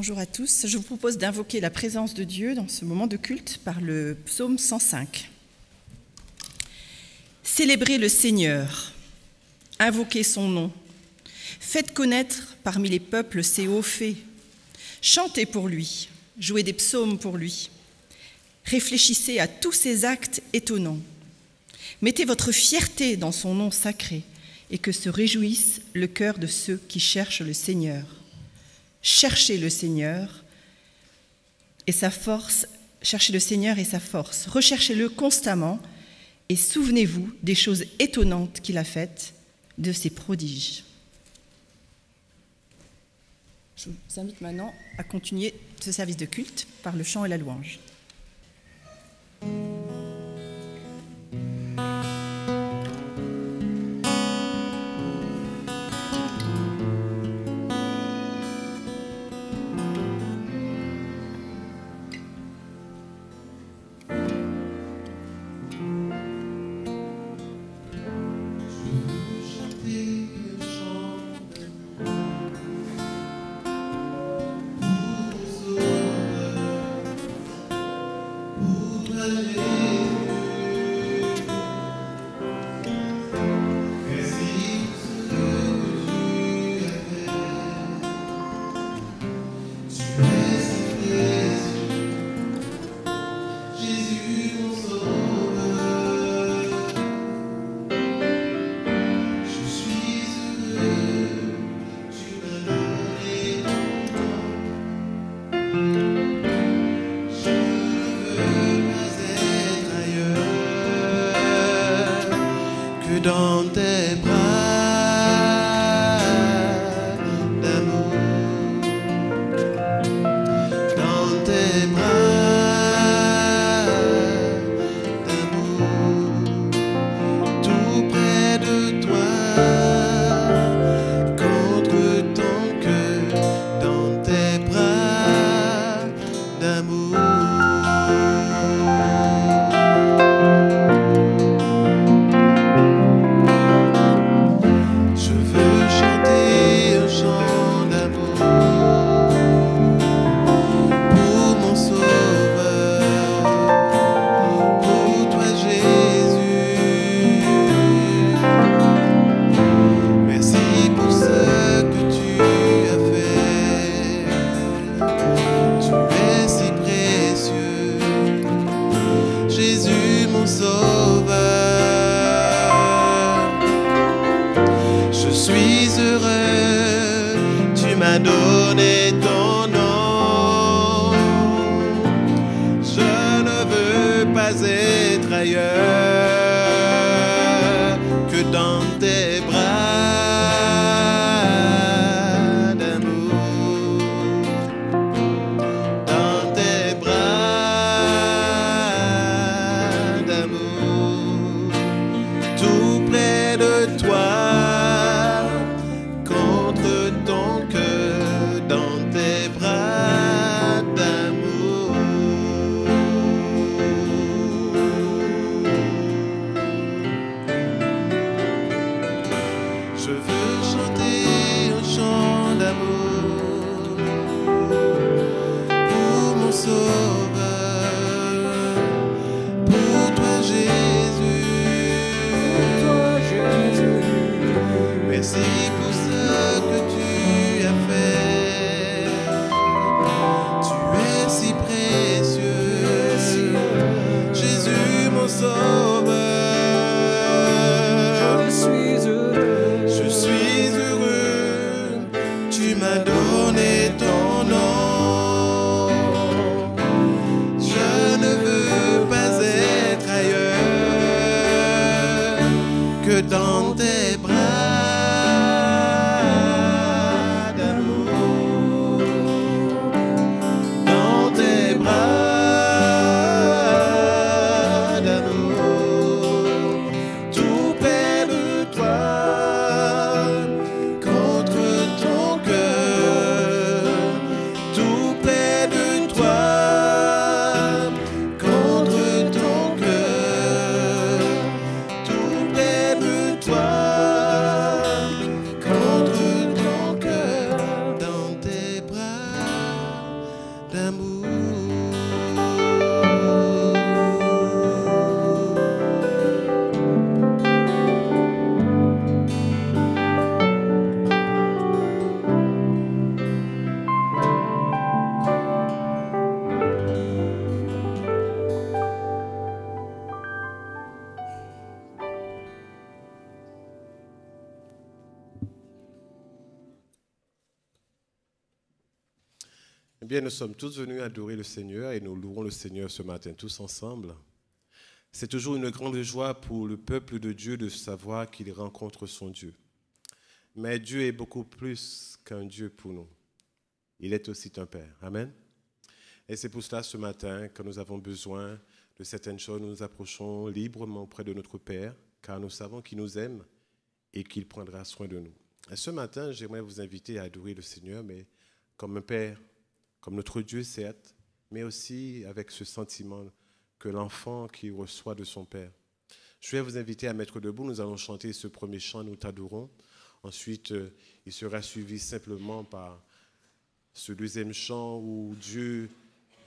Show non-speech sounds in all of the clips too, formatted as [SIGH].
Bonjour à tous. Je vous propose d'invoquer la présence de Dieu dans ce moment de culte par le psaume 105. Célébrez le Seigneur, invoquez son nom, faites connaître parmi les peuples ses hauts faits, chantez pour lui, jouez des psaumes pour lui, réfléchissez à tous ses actes étonnants, mettez votre fierté dans son nom sacré et que se réjouisse le cœur de ceux qui cherchent le Seigneur. Cherchez le Seigneur et sa force, cherchez le Seigneur et sa force, recherchez-le constamment et souvenez-vous des choses étonnantes qu'il a faites, de ses prodiges. Je vous invite maintenant à continuer ce service de culte par le chant et la louange. Nous sommes tous venus adorer le Seigneur et nous louons le Seigneur ce matin tous ensemble. C'est toujours une grande joie pour le peuple de Dieu de savoir qu'il rencontre son Dieu. Mais Dieu est beaucoup plus qu'un Dieu pour nous. Il est aussi un Père. Amen. Et c'est pour cela ce matin, quand nous avons besoin de certaines choses, nous nous approchons librement auprès de notre Père, car nous savons qu'il nous aime et qu'il prendra soin de nous. Et ce matin, j'aimerais vous inviter à adorer le Seigneur, mais comme un Père comme notre Dieu, certes, mais aussi avec ce sentiment que l'enfant qui reçoit de son Père. Je vais vous inviter à mettre debout. Nous allons chanter ce premier chant, Nous t'adorons. Ensuite, euh, il sera suivi simplement par ce deuxième chant où Dieu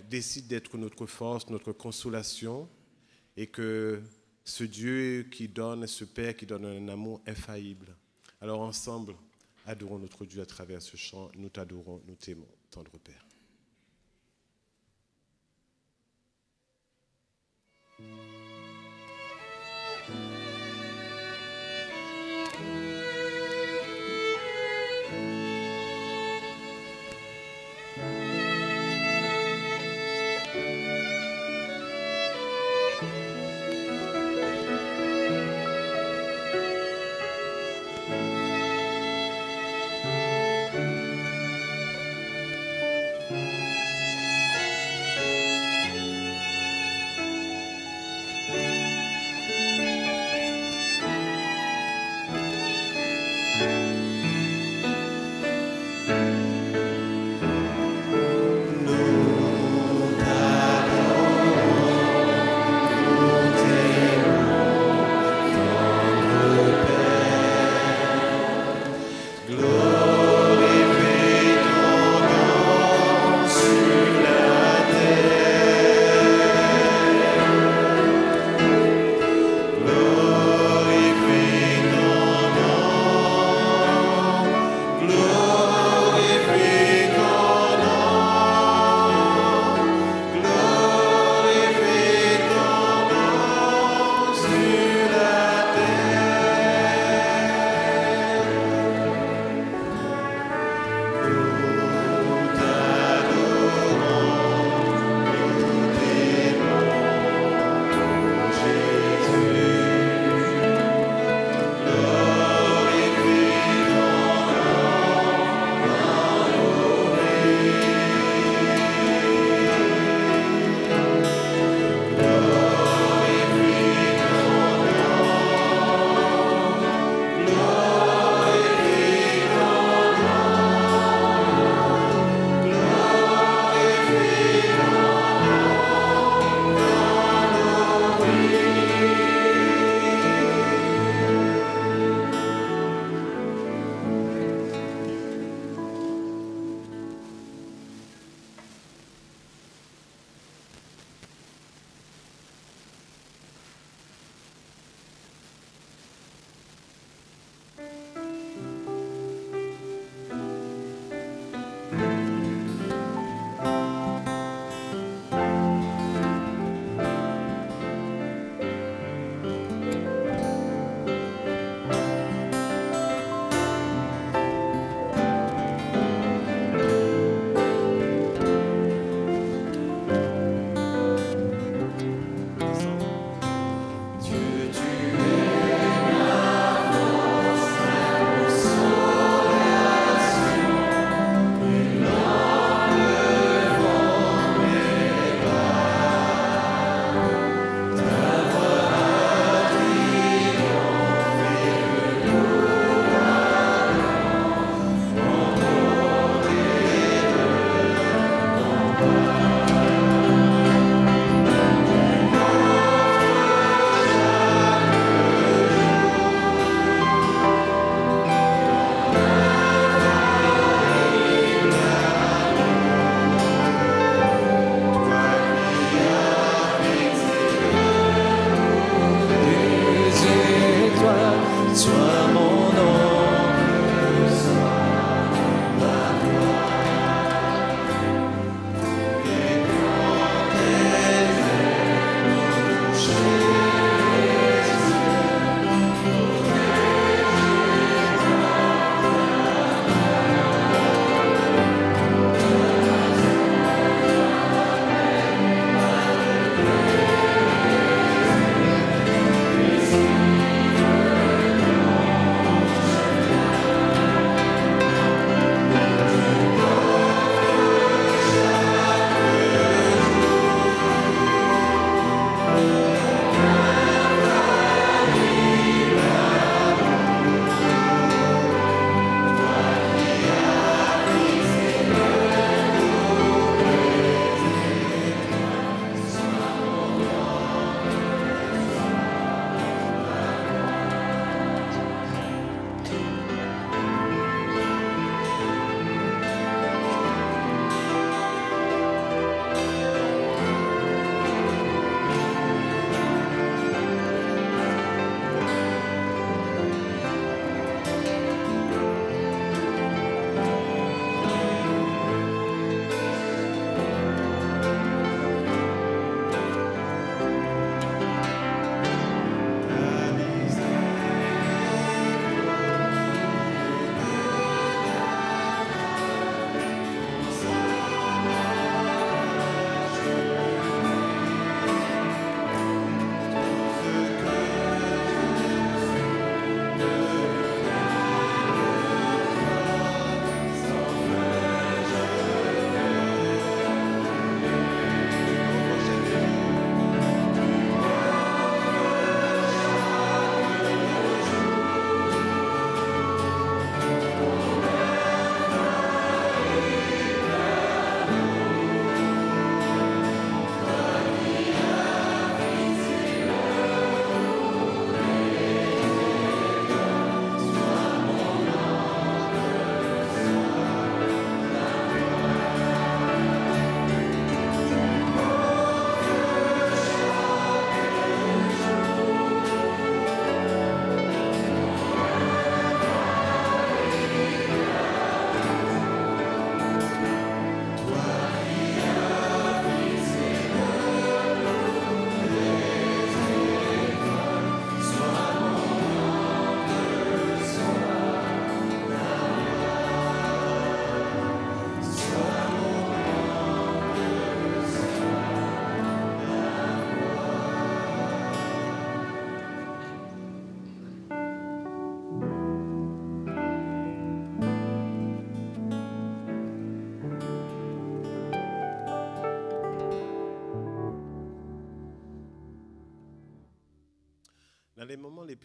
décide d'être notre force, notre consolation, et que ce Dieu qui donne, ce Père qui donne un amour infaillible. Alors ensemble, adorons notre Dieu à travers ce chant. Nous t'adorons, nous t'aimons, tendre Père. Dans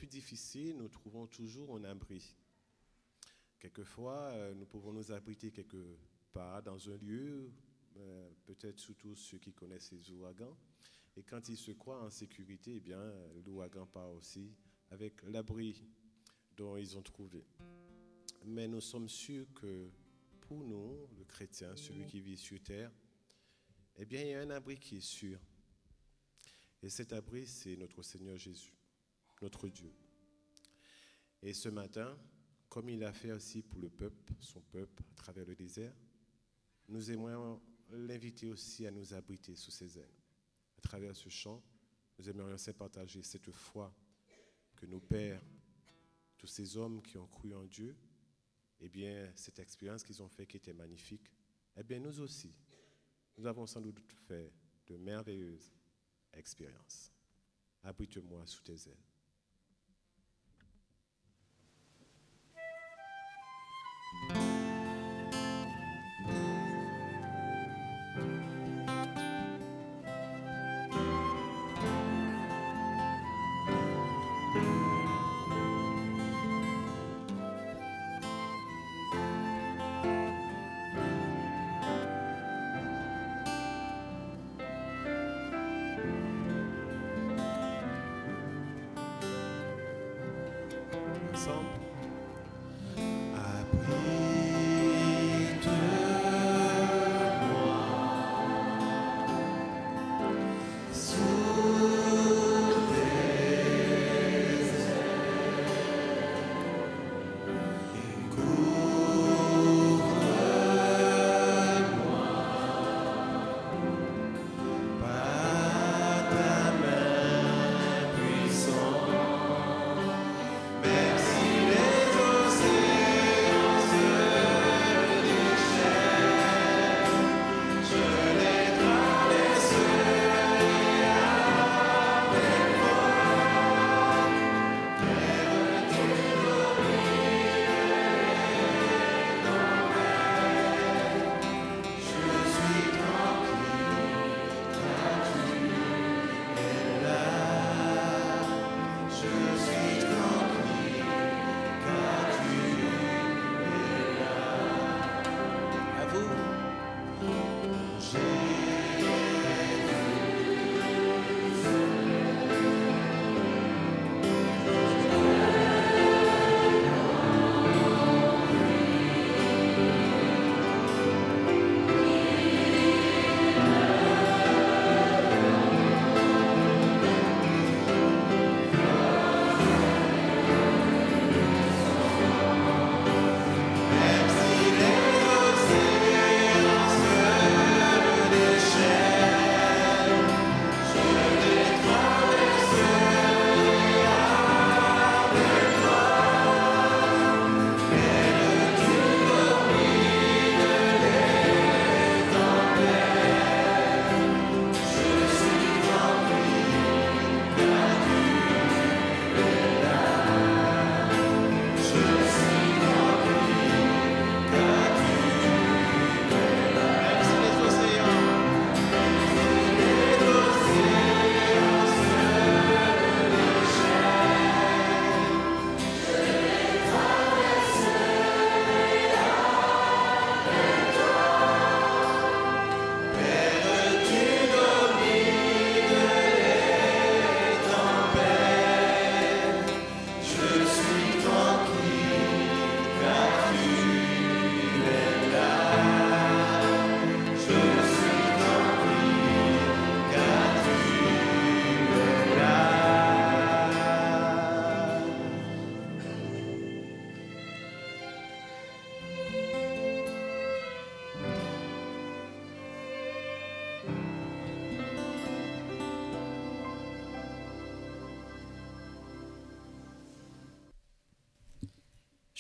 difficiles, nous trouvons toujours un abri. Quelquefois, euh, nous pouvons nous abriter quelque part dans un lieu, euh, peut-être surtout ceux qui connaissent les ouragans. Et quand ils se croient en sécurité, eh bien, l'ouragan part aussi avec l'abri dont ils ont trouvé. Mais nous sommes sûrs que pour nous, le chrétien, celui qui vit sur terre, eh bien, il y a un abri qui est sûr. Et cet abri, c'est notre Seigneur Jésus, notre Dieu. Et ce matin, comme il a fait aussi pour le peuple, son peuple, à travers le désert, nous aimerions l'inviter aussi à nous abriter sous ses ailes. À travers ce chant, nous aimerions aussi partager cette foi que nos pères, tous ces hommes qui ont cru en Dieu, eh bien, cette expérience qu'ils ont fait qui était magnifique, eh bien, nous aussi, nous avons sans doute fait de merveilleuses expériences. Abrite-moi sous tes ailes.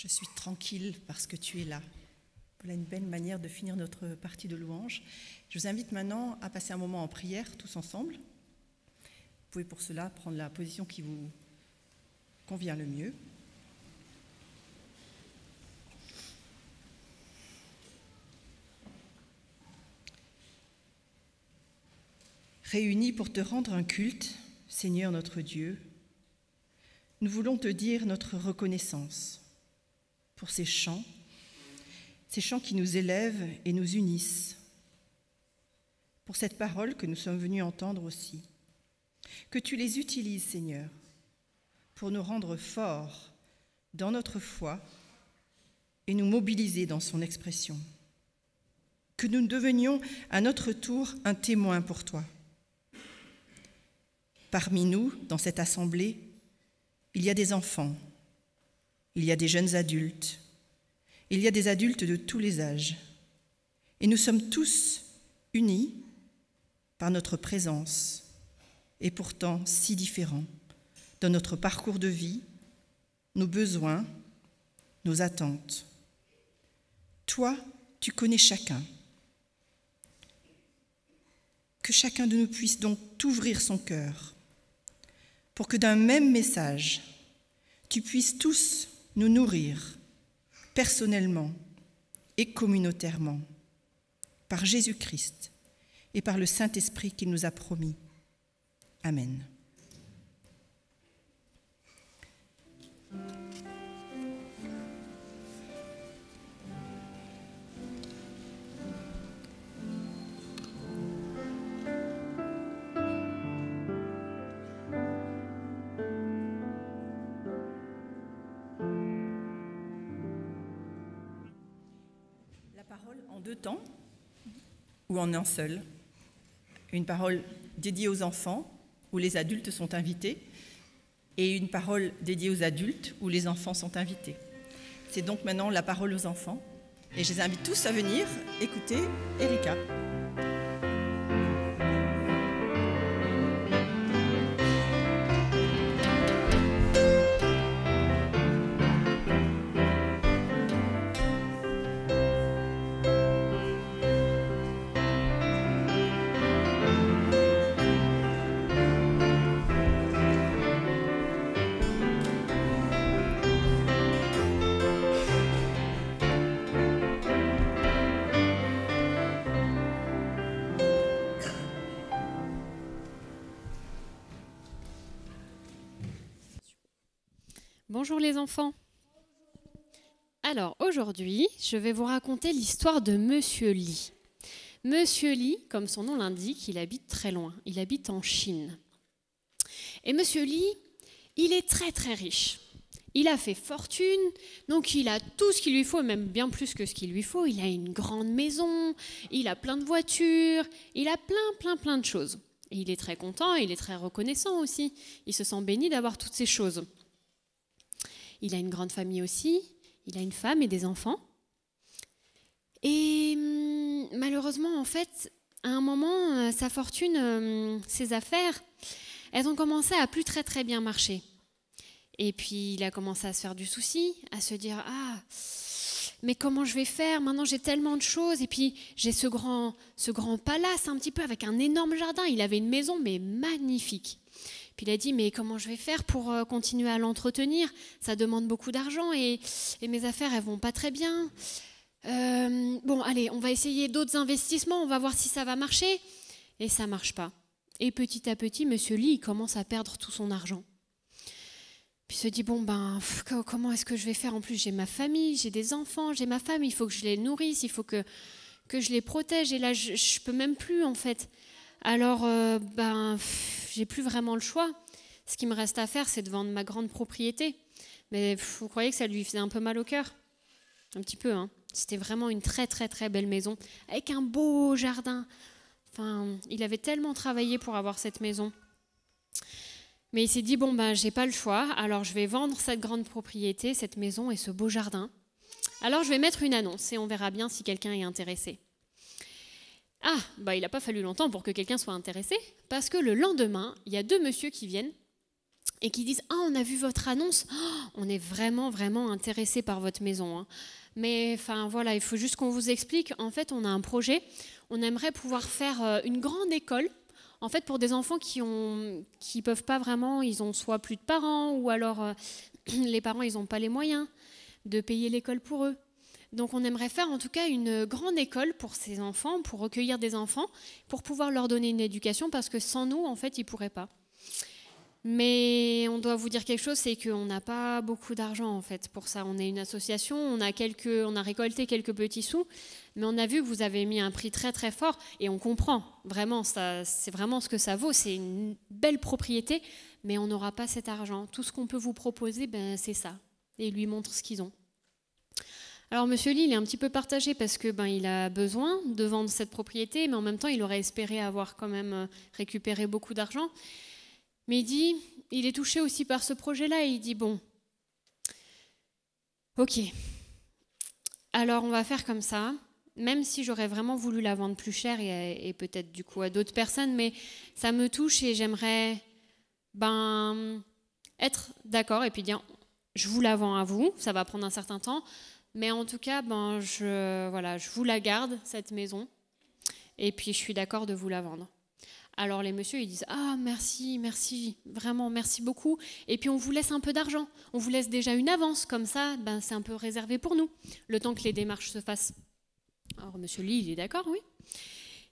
Je suis tranquille parce que tu es là. Voilà une belle manière de finir notre partie de louange. Je vous invite maintenant à passer un moment en prière tous ensemble. Vous pouvez pour cela prendre la position qui vous convient le mieux. Réunis pour te rendre un culte, Seigneur notre Dieu, nous voulons te dire notre reconnaissance pour ces chants, ces chants qui nous élèvent et nous unissent, pour cette parole que nous sommes venus entendre aussi. Que tu les utilises, Seigneur, pour nous rendre forts dans notre foi et nous mobiliser dans son expression. Que nous devenions à notre tour un témoin pour toi. Parmi nous, dans cette assemblée, il y a des enfants, il y a des jeunes adultes, il y a des adultes de tous les âges. Et nous sommes tous unis par notre présence, et pourtant si différents dans notre parcours de vie, nos besoins, nos attentes. Toi, tu connais chacun. Que chacun de nous puisse donc t'ouvrir son cœur pour que d'un même message, tu puisses tous nous nourrir personnellement et communautairement par Jésus-Christ et par le Saint-Esprit qu'il nous a promis. Amen. Deux temps ou en un seul. Une parole dédiée aux enfants où les adultes sont invités et une parole dédiée aux adultes où les enfants sont invités. C'est donc maintenant la parole aux enfants et je les invite tous à venir écouter Erika. Bonjour les enfants. Alors aujourd'hui, je vais vous raconter l'histoire de Monsieur Li. Monsieur Li, comme son nom l'indique, il habite très loin. Il habite en Chine. Et Monsieur Li, il est très très riche. Il a fait fortune, donc il a tout ce qu'il lui faut, même bien plus que ce qu'il lui faut. Il a une grande maison, il a plein de voitures, il a plein plein plein de choses. Et il est très content, il est très reconnaissant aussi. Il se sent béni d'avoir toutes ces choses. Il a une grande famille aussi, il a une femme et des enfants. Et hum, malheureusement, en fait, à un moment, euh, sa fortune, euh, ses affaires, elles ont commencé à plus très très bien marcher. Et puis il a commencé à se faire du souci, à se dire ah mais comment je vais faire? Maintenant j'ai tellement de choses et puis j'ai ce grand ce grand palace un petit peu avec un énorme jardin. Il avait une maison mais magnifique. Puis il a dit, mais comment je vais faire pour euh, continuer à l'entretenir? Ça demande beaucoup d'argent et, mes affaires, elles vont pas très bien. Euh, bon, allez, on va essayer d'autres investissements, on va voir si ça va marcher. Et ça marche pas. Et petit à petit, Monsieur Lee commence à perdre tout son argent. Puis il se dit, bon, ben, comment est-ce que je vais faire? En plus, j'ai ma famille, j'ai des enfants, j'ai ma femme, il faut que je les nourrisse, il faut que, que je les protège. Et là, je, je peux même plus, en fait. Alors, euh, ben, j'ai plus vraiment le choix. Ce qui me reste à faire, c'est de vendre ma grande propriété. Mais vous croyez que ça lui faisait un peu mal au cœur? Un petit peu, hein. C'était vraiment une très très très belle maison, avec un beau jardin. Enfin, il avait tellement travaillé pour avoir cette maison. Mais il s'est dit, bon, ben, j'ai pas le choix, alors je vais vendre cette grande propriété, cette maison et ce beau jardin. Alors je vais mettre une annonce et on verra bien si quelqu'un est intéressé. Ah, bah il n'a pas fallu longtemps pour que quelqu'un soit intéressé, parce que le lendemain, il y a deux messieurs qui viennent et qui disent Ah, on a vu votre annonce, oh, on est vraiment, vraiment intéressé par votre maison. Hein. Mais enfin voilà, il faut juste qu'on vous explique. En fait, on a un projet, on aimerait pouvoir faire euh, une grande école. En fait, pour des enfants qui ont, qui peuvent pas vraiment, ils ont soit plus de parents, ou alors euh, [CLEARS THROAT] les parents, ils n'ont pas les moyens de payer l'école pour eux. Donc on aimerait faire en tout cas une grande école pour ces enfants, pour recueillir des enfants, pour pouvoir leur donner une éducation, parce que sans nous, en fait, ils ne pourraient pas. Mais on doit vous dire quelque chose, c'est qu'on n'a pas beaucoup d'argent en fait pour ça. On est une association, on a, quelques, on a récolté quelques petits sous, mais on a vu que vous avez mis un prix très très fort et on comprend vraiment, c'est vraiment ce que ça vaut. C'est une belle propriété, mais on n'aura pas cet argent. Tout ce qu'on peut vous proposer, ben, c'est ça. Et lui montre ce qu'ils ont. Alors Monsieur Lee, il est un petit peu partagé parce que ben il a besoin de vendre cette propriété, mais en même temps il aurait espéré avoir quand même euh, récupéré beaucoup d'argent. Mais il dit, il est touché aussi par ce projet-là et il dit bon, ok, alors on va faire comme ça. Même si j'aurais vraiment voulu la vendre plus cher et, et peut-être du coup à d'autres personnes, mais ça me touche et j'aimerais ben être d'accord et puis dire je vous la vends à vous, ça va prendre un certain temps, mais en tout cas, ben, je, voilà, je vous la garde, cette maison, et puis je suis d'accord de vous la vendre. Alors les messieurs, ils disent Ah, merci, merci, vraiment, merci beaucoup. Et puis on vous laisse un peu d'argent. On vous laisse déjà une avance, comme ça, ben, c'est un peu réservé pour nous, le temps que les démarches se fassent. Alors monsieur Lee, il est d'accord, oui.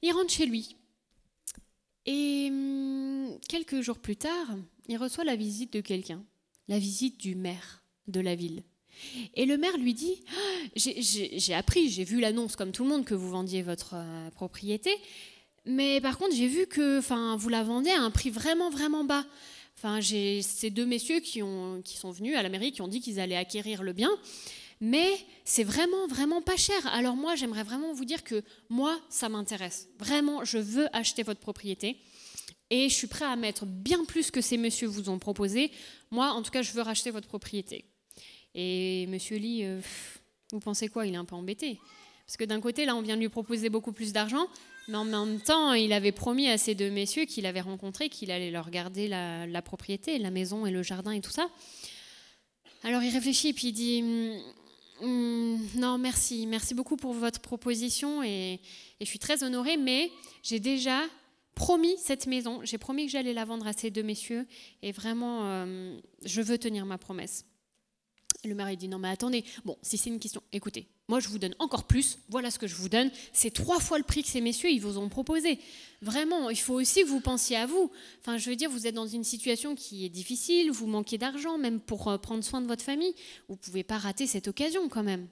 Il rentre chez lui. Et hum, quelques jours plus tard, il reçoit la visite de quelqu'un, la visite du maire de la ville. Et le maire lui dit, ah, j'ai appris, j'ai vu l'annonce comme tout le monde que vous vendiez votre euh, propriété, mais par contre j'ai vu que vous la vendez à un prix vraiment vraiment bas. Enfin, j'ai ces deux messieurs qui, ont, qui sont venus à la mairie qui ont dit qu'ils allaient acquérir le bien, mais c'est vraiment vraiment pas cher. Alors moi j'aimerais vraiment vous dire que moi ça m'intéresse. Vraiment, je veux acheter votre propriété. Et je suis prêt à mettre bien plus que ces messieurs vous ont proposé. Moi, en tout cas, je veux racheter votre propriété. Et Monsieur Lee, euh, vous pensez quoi? Il est un peu embêté. Parce que d'un côté, là, on vient de lui proposer beaucoup plus d'argent, mais en même temps, il avait promis à ces deux messieurs qu'il avait rencontrés qu'il allait leur garder la, propriété, la maison et le jardin et tout ça. Alors il réfléchit et puis il dit hum, hum, Non, merci, merci beaucoup pour votre proposition et, je suis très honorée, mais j'ai déjà promis cette maison, j'ai promis que j'allais la vendre à ces deux messieurs et vraiment, euh, je veux tenir ma promesse. Le mari dit non mais attendez, bon si c'est une question, écoutez, moi je vous donne encore plus, voilà ce que je vous donne, c'est trois fois le prix que ces messieurs ils vous ont proposé. Vraiment, il faut aussi que vous pensiez à vous. Enfin je veux dire, vous êtes dans une situation qui est difficile, vous manquez d'argent même pour euh, prendre soin de votre famille, vous ne pouvez pas rater cette occasion quand même.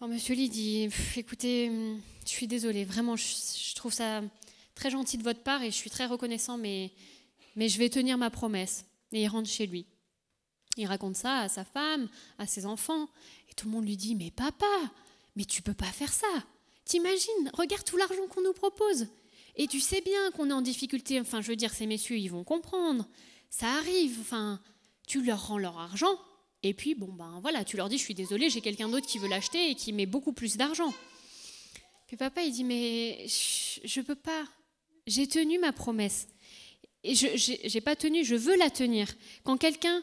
Alors monsieur Lee dit, écoutez, hum, je suis désolée, vraiment je, trouve ça très gentil de votre part et je suis très reconnaissant, mais, mais je vais tenir ma promesse. Et il rentre chez lui. Il raconte ça à sa femme, à ses enfants, et tout le monde lui dit Mais papa, mais tu peux pas faire ça. T'imagines, regarde tout l'argent qu'on nous propose. Et tu sais bien qu'on est en difficulté. Enfin, je veux dire, ces messieurs, ils vont comprendre. Ça arrive. Enfin, tu leur rends leur argent. Et puis, bon, ben voilà, tu leur dis Je suis désolé, j'ai quelqu'un d'autre qui veut l'acheter et qui met beaucoup plus d'argent. Puis papa, il dit Mais je peux pas. J'ai tenu ma promesse. Et je n'ai pas tenu, je veux la tenir. Quand quelqu'un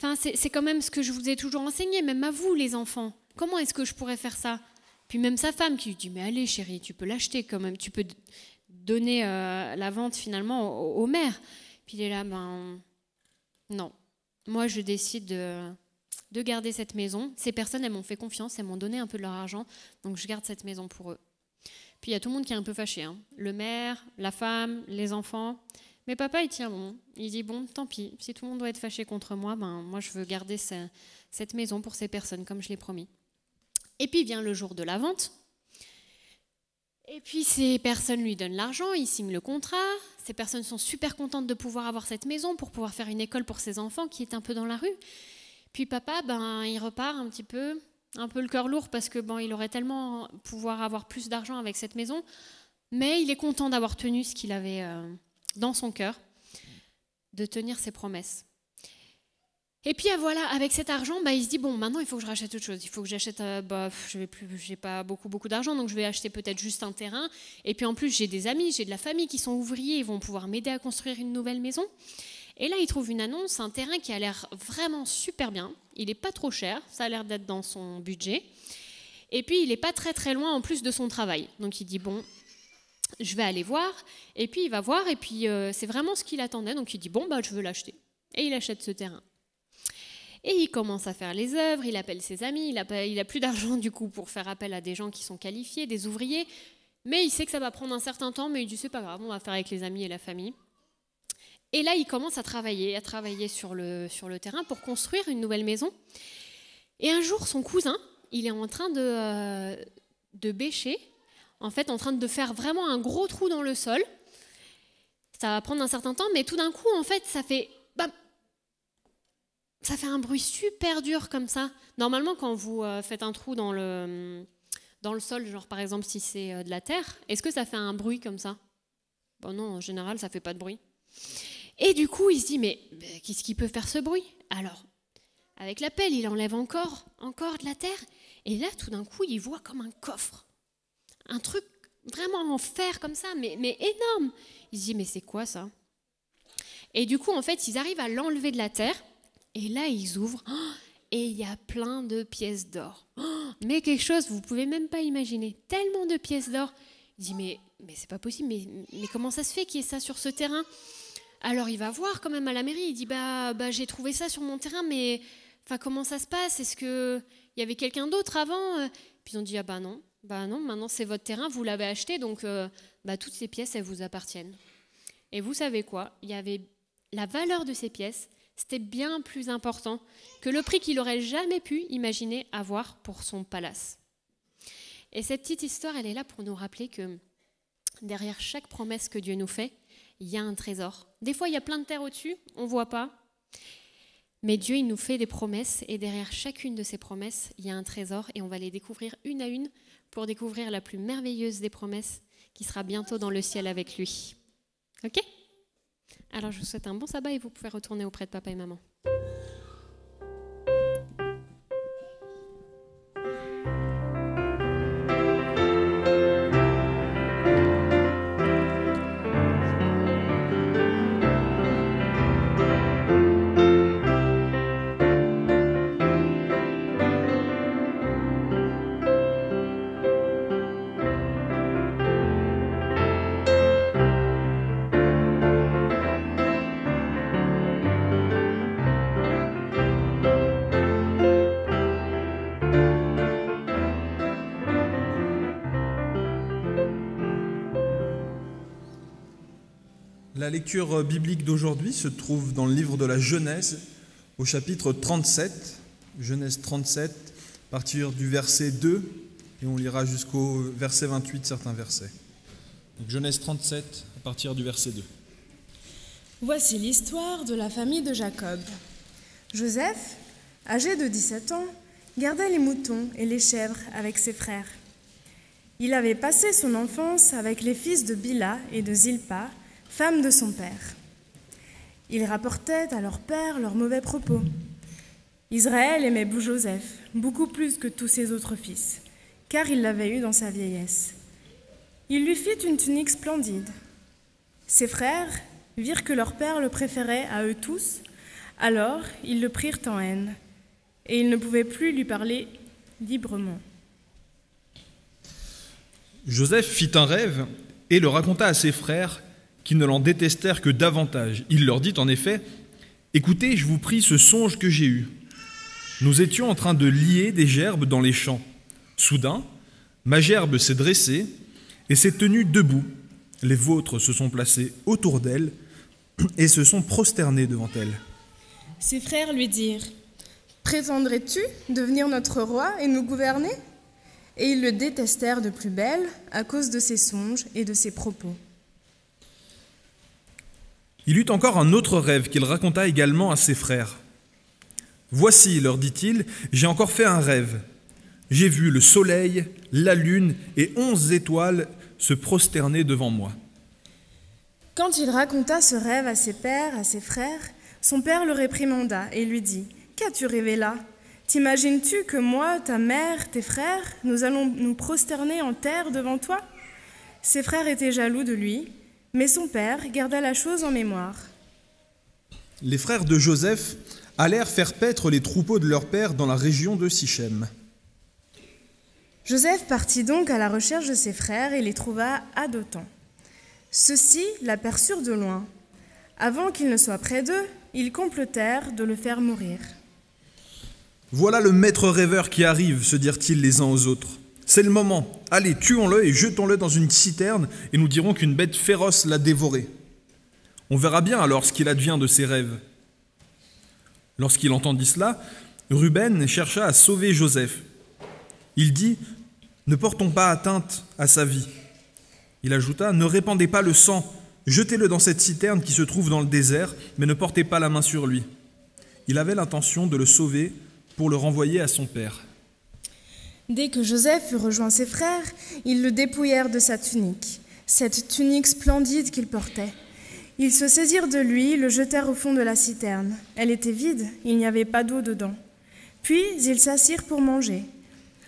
Enfin, c'est quand même ce que je vous ai toujours enseigné, même à vous, les enfants. Comment est-ce que je pourrais faire ça? Puis même sa femme qui lui dit, mais allez chérie, tu peux l'acheter quand même, tu peux donner euh, la vente finalement au, maire. Puis il est là, ben non, moi je décide de, de garder cette maison. Ces personnes, elles m'ont fait confiance, elles m'ont donné un peu de leur argent, donc je garde cette maison pour eux. Puis il y a tout le monde qui est un peu fâché, hein. le maire, la femme, les enfants. Mais papa, il tient bon. Il dit bon, tant pis. Si tout le monde doit être fâché contre moi, ben moi je veux garder cette maison pour ces personnes, comme je l'ai promis. Et puis vient le jour de la vente. Et puis ces personnes lui donnent l'argent, ils signent le contrat. Ces personnes sont super contentes de pouvoir avoir cette maison pour pouvoir faire une école pour ses enfants qui est un peu dans la rue. Puis papa, ben il repart un petit peu, un peu le cœur lourd parce que bon, il aurait tellement pouvoir avoir plus d'argent avec cette maison, mais il est content d'avoir tenu ce qu'il avait. Euh, dans son cœur de tenir ses promesses. Et puis voilà, avec cet argent, bah, il se dit bon, maintenant il faut que je rachète autre chose. Il faut que j'achète, euh, bah, je vais plus, j'ai pas beaucoup beaucoup d'argent, donc je vais acheter peut-être juste un terrain. Et puis en plus, j'ai des amis, j'ai de la famille qui sont ouvriers, ils vont pouvoir m'aider à construire une nouvelle maison. Et là, il trouve une annonce, un terrain qui a l'air vraiment super bien. Il n'est pas trop cher, ça a l'air d'être dans son budget. Et puis, il n'est pas très très loin en plus de son travail. Donc, il dit bon, je vais aller voir. Et puis il va voir, et puis euh, c'est vraiment ce qu'il attendait. Donc il dit, bon, bah, je veux l'acheter. Et il achète ce terrain. Et il commence à faire les œuvres, il appelle ses amis, il n'a il a plus d'argent du coup pour faire appel à des gens qui sont qualifiés, des ouvriers. Mais il sait que ça va prendre un certain temps, mais il dit, c'est pas grave, on va faire avec les amis et la famille. Et là, il commence à travailler, à travailler sur le, sur le terrain pour construire une nouvelle maison. Et un jour, son cousin, il est en train de, euh, de bêcher, en fait, en train de faire vraiment un gros trou dans le sol. Ça va prendre un certain temps, mais tout d'un coup, en fait, ça fait ça fait un bruit super dur comme ça. Normalement, quand vous euh, faites un trou dans le, dans le sol, genre par exemple si c'est euh, de la terre, est-ce que ça fait un bruit comme ça? Bon non, en général, ça fait pas de bruit. Et du coup, il se dit, mais, mais qu'est-ce qui peut faire ce bruit? Alors, avec la pelle, il enlève encore, encore de la terre. Et là, tout d'un coup, il voit comme un coffre. Un truc vraiment en fer comme ça, mais, mais énorme. Il se dit, mais c'est quoi ça? Et du coup, en fait, ils arrivent à l'enlever de la terre. Et là, ils ouvrent. oh, et il y a plein de pièces d'or. Oh, mais quelque chose, vous pouvez même pas imaginer. Tellement de pièces d'or. Il dit, mais, mais c'est pas possible. Mais, mais comment ça se fait qu'il y ait ça sur ce terrain? Alors il va voir quand même à la mairie, il dit bah, bah j'ai trouvé ça sur mon terrain, mais enfin comment ça se passe? Est-ce que il y avait quelqu'un d'autre avant? Puis ils ont dit ah bah non, bah non, maintenant c'est votre terrain, vous l'avez acheté, donc euh, bah toutes ces pièces elles vous appartiennent. Et vous savez quoi? Il y avait la valeur de ces pièces, c'était bien plus important que le prix qu'il aurait jamais pu imaginer avoir pour son palace. Et cette petite histoire, elle est là pour nous rappeler que derrière chaque promesse que Dieu nous fait, il y a un trésor. Des fois, il y a plein de terre au-dessus, on ne voit pas. Mais Dieu, il nous fait des promesses et derrière chacune de ces promesses, il y a un trésor et on va les découvrir une à une pour découvrir la plus merveilleuse des promesses qui sera bientôt dans le ciel avec lui. Ok? Alors, je vous souhaite un bon sabbat et vous pouvez retourner auprès de papa et maman. La lecture biblique d'aujourd'hui se trouve dans le livre de la Genèse, au chapitre 37, Genèse 37, à partir du verset 2, et on lira jusqu'au verset 28 certains versets. Genèse 37, à partir du verset 2. Voici l'histoire de la famille de Jacob. Joseph, âgé de 17 ans, gardait les moutons et les chèvres avec ses frères. Il avait passé son enfance avec les fils de Bila et de Zilpa, femme de son père. Ils rapportaient à leur père leurs mauvais propos. Israël aimait Joseph beaucoup plus que tous ses autres fils, car il l'avait eu dans sa vieillesse. Il lui fit une tunique splendide. Ses frères virent que leur père le préférait à eux tous, alors ils le prirent en haine, et ils ne pouvaient plus lui parler librement. Joseph fit un rêve et le raconta à ses frères qui ne l'en détestèrent que davantage. Il leur dit en effet, Écoutez, je vous prie ce songe que j'ai eu. Nous étions en train de lier des gerbes dans les champs. Soudain, ma gerbe s'est dressée et s'est tenue debout. Les vôtres se sont placés autour d'elle et se sont prosternés devant elle. Ses frères lui dirent Prétendrais-tu devenir notre roi et nous gouverner? Et ils le détestèrent de plus belle à cause de ses songes et de ses propos. Il eut encore un autre rêve qu'il raconta également à ses frères. Voici, leur dit-il, j'ai encore fait un rêve. J'ai vu le soleil, la lune et onze étoiles se prosterner devant moi. Quand il raconta ce rêve à ses pères, à ses frères, son père le réprimanda et lui dit Qu'as-tu rêvé là? T'imagines-tu que moi, ta mère, tes frères, nous allons nous prosterner en terre devant toi? Ses frères étaient jaloux de lui, mais son père garda la chose en mémoire. Les frères de Joseph allèrent faire paître les troupeaux de leur père dans la région de Sichem. Joseph partit donc à la recherche de ses frères et les trouva à Dothan. Ceux-ci l'aperçurent de loin. Avant qu'il ne soit près d'eux, ils complotèrent de le faire mourir. Voilà le maître rêveur qui arrive, se dirent-ils les uns aux autres. C'est le moment. Allez, tuons-le et jetons-le dans une citerne, et nous dirons qu'une bête féroce l'a dévoré. On verra bien alors ce qu'il advient de ses rêves. Lorsqu'il entendit cela, Ruben chercha à sauver Joseph. Il dit, Ne portons pas atteinte à sa vie. Il ajouta, Ne répandez pas le sang, jetez-le dans cette citerne qui se trouve dans le désert, mais ne portez pas la main sur lui. Il avait l'intention de le sauver pour le renvoyer à son père. Dès que Joseph eut rejoint ses frères, ils le dépouillèrent de sa tunique, cette tunique splendide qu'il portait. Ils se saisirent de lui, le jetèrent au fond de la citerne. Elle était vide, il n'y avait pas d'eau dedans. Puis ils s'assirent pour manger.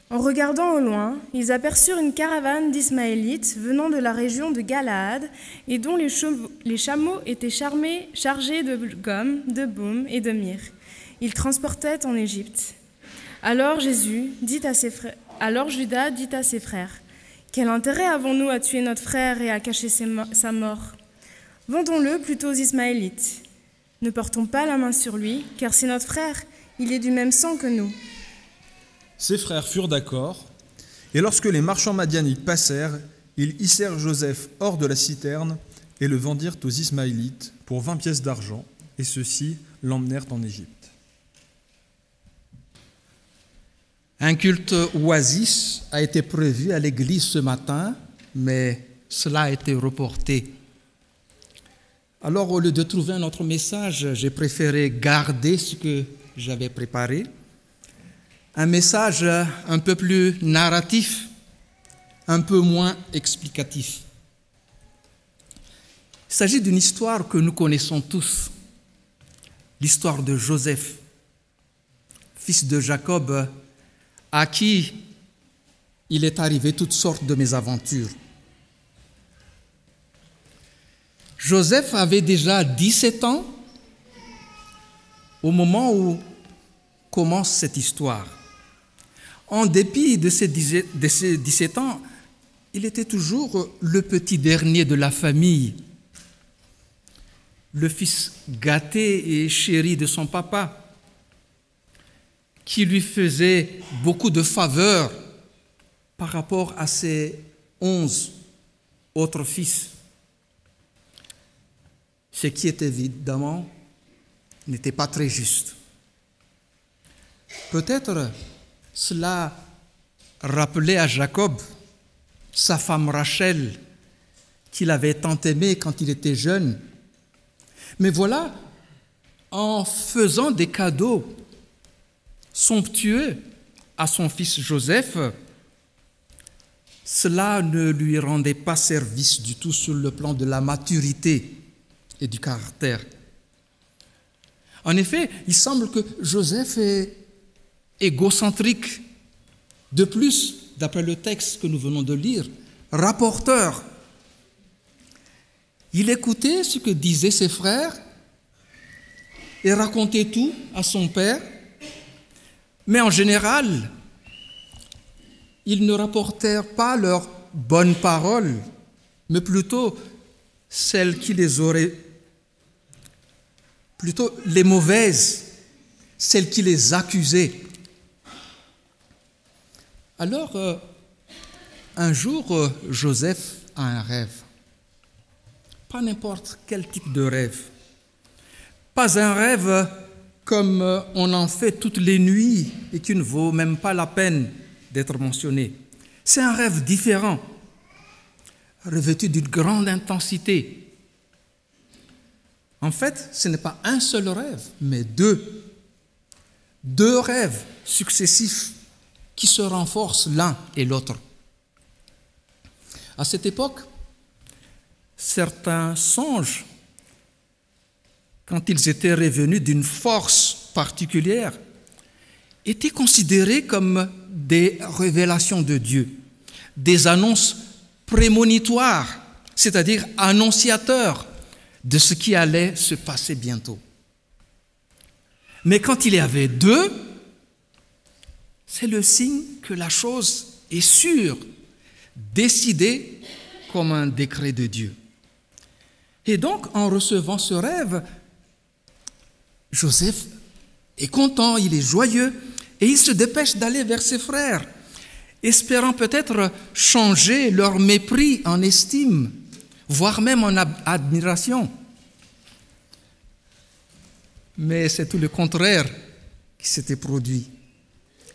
En regardant au loin, ils aperçurent une caravane d'Ismaélites venant de la région de Galaad et dont les, chameaux étaient chargés de gomme, de baume et de myrrhe. Ils transportaient en Égypte. Alors Jésus dit à ses frères, alors Judas dit à ses frères, Quel intérêt avons-nous à tuer notre frère et à cacher sa mort? Vendons-le plutôt aux Ismaélites. Ne portons pas la main sur lui, car c'est notre frère, il est du même sang que nous. Ses frères furent d'accord, et lorsque les marchands madianites passèrent, ils hissèrent Joseph hors de la citerne et le vendirent aux Ismaélites pour vingt pièces d'argent, et ceux-ci l'emmenèrent en Égypte. Un culte oasis a été prévu à l'église ce matin, mais cela a été reporté. Alors, au lieu de trouver un autre message, j'ai préféré garder ce que j'avais préparé. Un message un peu plus narratif, un peu moins explicatif. Il s'agit d'une histoire que nous connaissons tous, l'histoire de Joseph, fils de Jacob, à qui il est arrivé toutes sortes de mésaventures. Joseph avait déjà 17 ans au moment où commence cette histoire. En dépit de ses 17 ans, il était toujours le petit dernier de la famille, le fils gâté et chéri de son papa qui lui faisait beaucoup de faveurs par rapport à ses onze autres fils. Ce qui est évidemment n'était pas très juste. Peut-être cela rappelait à Jacob sa femme Rachel, qu'il avait tant aimée quand il était jeune. Mais voilà, en faisant des cadeaux somptueux à son fils Joseph, cela ne lui rendait pas service du tout sur le plan de la maturité et du caractère. En effet, il semble que Joseph est égocentrique. De plus, d'après le texte que nous venons de lire, rapporteur. Il écoutait ce que disaient ses frères et racontait tout à son père. Mais en général, ils ne rapportèrent pas leurs bonnes paroles, mais plutôt celles qui les auraient, plutôt les mauvaises, celles qui les accusaient. Alors, euh, un jour, euh, Joseph a un rêve. Pas n'importe quel type de rêve. Pas un rêve comme euh, on en fait toutes les nuits et qui ne vaut même pas la peine d'être mentionné. C'est un rêve différent, revêtu d'une grande intensité. En fait, ce n'est pas un seul rêve, mais deux. Deux rêves successifs qui se renforcent l'un et l'autre. À cette époque, certains songes, quand ils étaient revenus d'une force particulière, étaient considérés comme des révélations de Dieu, des annonces prémonitoires, c'est-à-dire annonciateurs de ce qui allait se passer bientôt. Mais quand il y avait deux, c'est le signe que la chose est sûre, décidée comme un décret de Dieu. Et donc, en recevant ce rêve, Joseph est content, il est joyeux, et il se dépêche d'aller vers ses frères, espérant peut-être changer leur mépris en estime, voire même en admiration. Mais c'est tout le contraire qui s'était produit.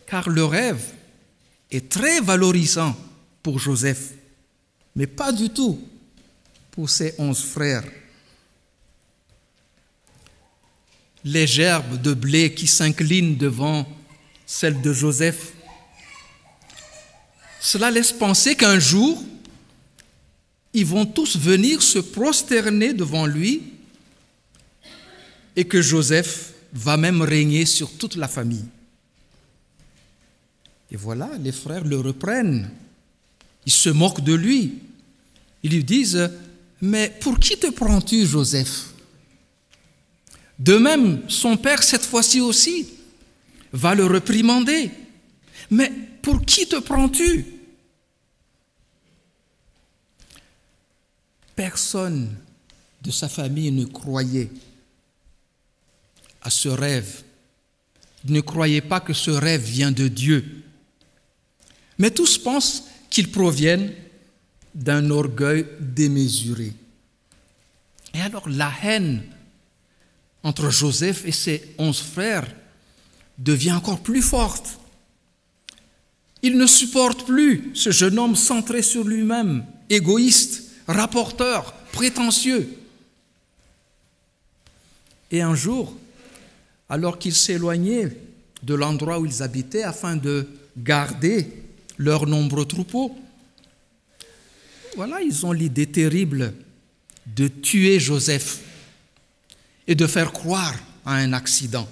Car le rêve est très valorisant pour Joseph, mais pas du tout pour ses onze frères. Les gerbes de blé qui s'inclinent devant celles de Joseph, cela laisse penser qu'un jour, ils vont tous venir se prosterner devant lui et que Joseph va même régner sur toute la famille. Et voilà, les frères le reprennent. Ils se moquent de lui. Ils lui disent, mais pour qui te prends-tu, Joseph? De même, son père, cette fois-ci aussi, va le réprimander. Mais pour qui te prends-tu? Personne de sa famille ne croyait à ce rêve. Ne croyait pas que ce rêve vient de Dieu. Mais tous pensent qu'ils proviennent d'un orgueil démesuré. Et alors la haine entre Joseph et ses onze frères devient encore plus forte. Il ne supporte plus ce jeune homme centré sur lui-même, égoïste, rapporteur, prétentieux. Et un jour, alors qu'ils s'éloignaient de l'endroit où ils habitaient afin de garder leurs nombreux troupeaux, voilà, ils ont l'idée terrible de tuer Joseph et de faire croire à un accident.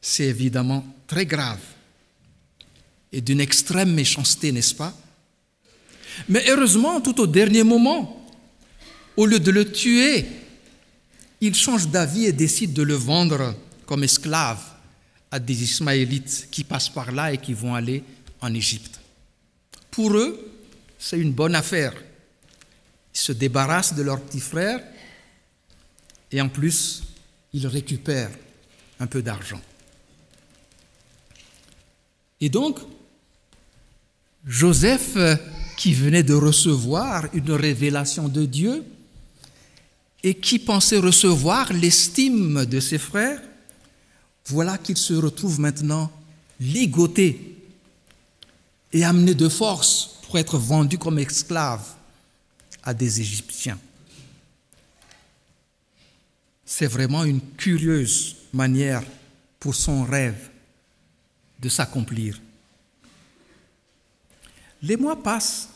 C'est évidemment très grave et d'une extrême méchanceté, n'est-ce pas? Mais heureusement, tout au dernier moment, au lieu de le tuer, il change d'avis et décide de le vendre comme esclave à des Ismaélites qui passent par là et qui vont aller en Égypte. Pour eux, c'est une bonne affaire. Ils se débarrassent de leur petit frère et en plus, ils récupèrent un peu d'argent. Et donc, Joseph, qui venait de recevoir une révélation de Dieu et qui pensait recevoir l'estime de ses frères, voilà qu'il se retrouve maintenant ligoté et amené de force pour être vendu comme esclave à des Égyptiens. C'est vraiment une curieuse manière pour son rêve de s'accomplir. Les mois passent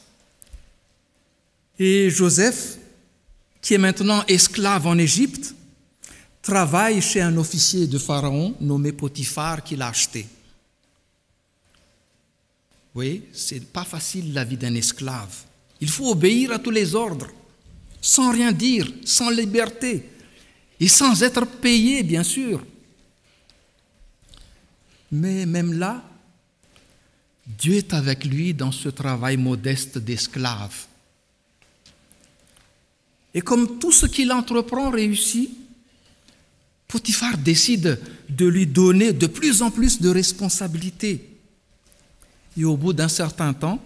et Joseph, qui est maintenant esclave en Égypte, travaille chez un officier de Pharaon nommé Potiphar qu'il a acheté. Oui, c'est pas facile la vie d'un esclave. Il faut obéir à tous les ordres, sans rien dire, sans liberté et sans être payé, bien sûr. Mais même là, Dieu est avec lui dans ce travail modeste d'esclave. Et comme tout ce qu'il entreprend réussit, Potiphar décide de lui donner de plus en plus de responsabilités. Et au bout d'un certain temps,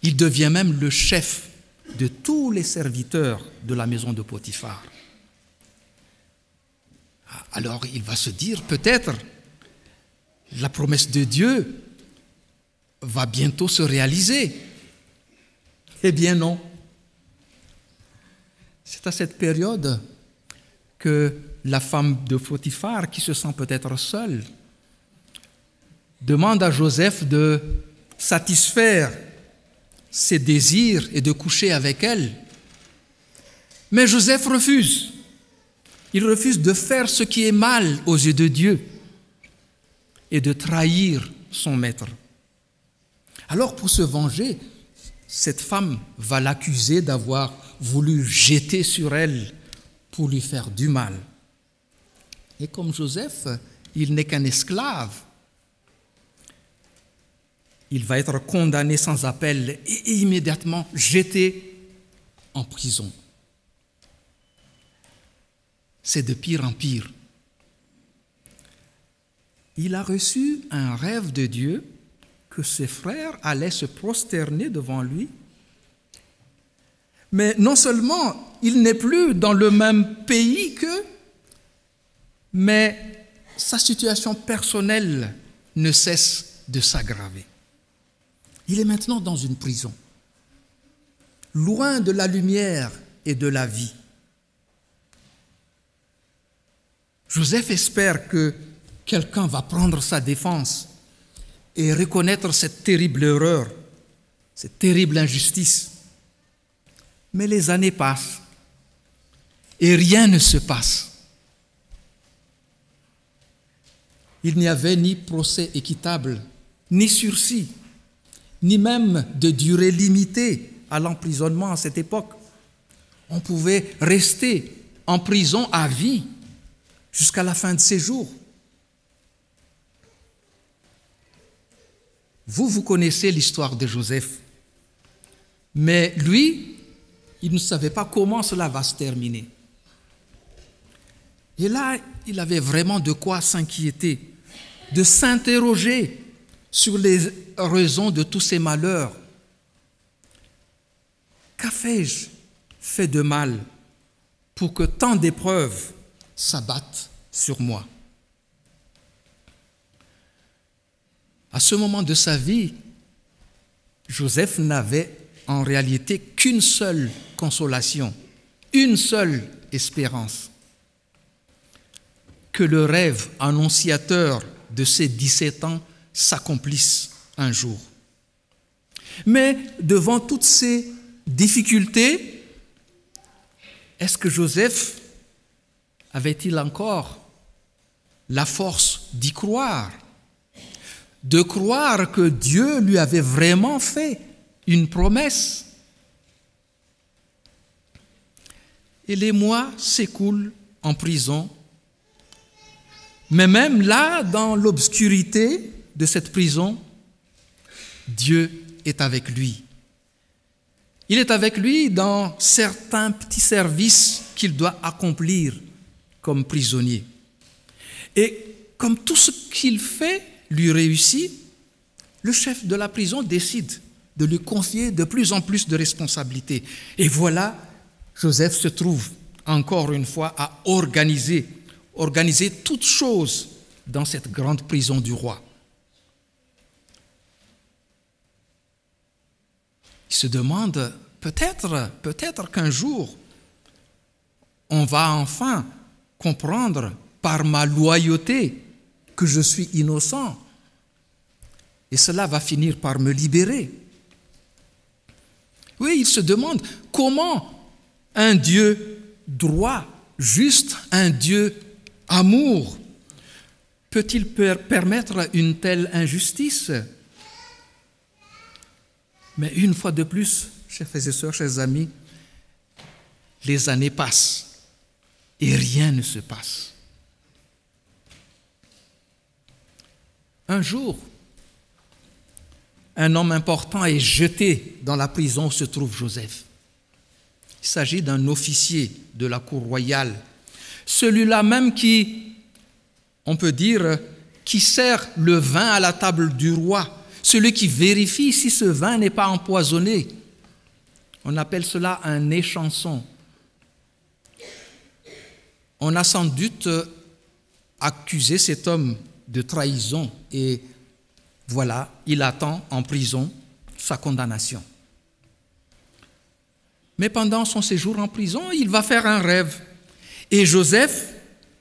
il devient même le chef de tous les serviteurs de la maison de Potiphar. Alors il va se dire peut-être la promesse de Dieu va bientôt se réaliser. Eh bien non. C'est à cette période que la femme de Potiphar, qui se sent peut-être seule, demande à Joseph de satisfaire ses désirs et de coucher avec elle. Mais Joseph refuse. Il refuse de faire ce qui est mal aux yeux de Dieu et de trahir son maître. Alors pour se venger, cette femme va l'accuser d'avoir voulu jeter sur elle pour lui faire du mal. Et comme Joseph, il n'est qu'un esclave, il va être condamné sans appel et immédiatement jeté en prison. C'est de pire en pire. Il a reçu un rêve de Dieu que ses frères allaient se prosterner devant lui. Mais non seulement il n'est plus dans le même pays qu'eux, mais sa situation personnelle ne cesse de s'aggraver. Il est maintenant dans une prison, loin de la lumière et de la vie. Joseph espère que quelqu'un va prendre sa défense et reconnaître cette terrible erreur, cette terrible injustice. Mais les années passent et rien ne se passe. Il n'y avait ni procès équitable, ni sursis, ni même de durée limitée à l'emprisonnement à cette époque. On pouvait rester en prison à vie jusqu'à la fin de ses jours. Vous, vous connaissez l'histoire de Joseph, mais lui, il ne savait pas comment cela va se terminer. Et là, il avait vraiment de quoi s'inquiéter, de s'interroger sur les raisons de tous ces malheurs. Qu'ai-je fait de mal pour que tant d'épreuves s'abattent sur moi À ce moment de sa vie, Joseph n'avait en réalité qu'une seule consolation, une seule espérance que le rêve annonciateur de ses 17 ans s'accomplisse un jour. Mais devant toutes ces difficultés, est-ce que Joseph avait-il encore la force d'y croire De croire que Dieu lui avait vraiment fait une promesse? Et les mois s'écoulent en prison. Mais même là, dans l'obscurité de cette prison, Dieu est avec lui. Il est avec lui dans certains petits services qu'il doit accomplir comme prisonnier. Et comme tout ce qu'il fait lui réussit, le chef de la prison décide de lui confier de plus en plus de responsabilités. Et voilà, Joseph se trouve encore une fois à organiser organiser toutes choses dans cette grande prison du roi. Il se demande peut-être, peut-être qu'un jour, on va enfin comprendre par ma loyauté que je suis innocent. Et cela va finir par me libérer. Oui, il se demande comment un Dieu droit, juste, un Dieu amour peut-il permettre une telle injustice? Mais une fois de plus, chers frères et sœurs, chers amis, les années passent et rien ne se passe. Un jour, un homme important est jeté dans la prison où se trouve Joseph. Il s'agit d'un officier de la cour royale celui-là même qui, on peut dire, qui sert le vin à la table du roi, celui qui vérifie si ce vin n'est pas empoisonné. On appelle cela un échanson. On a sans doute accusé cet homme de trahison et voilà, il attend en prison sa condamnation. Mais pendant son séjour en prison, il va faire un rêve. Et Joseph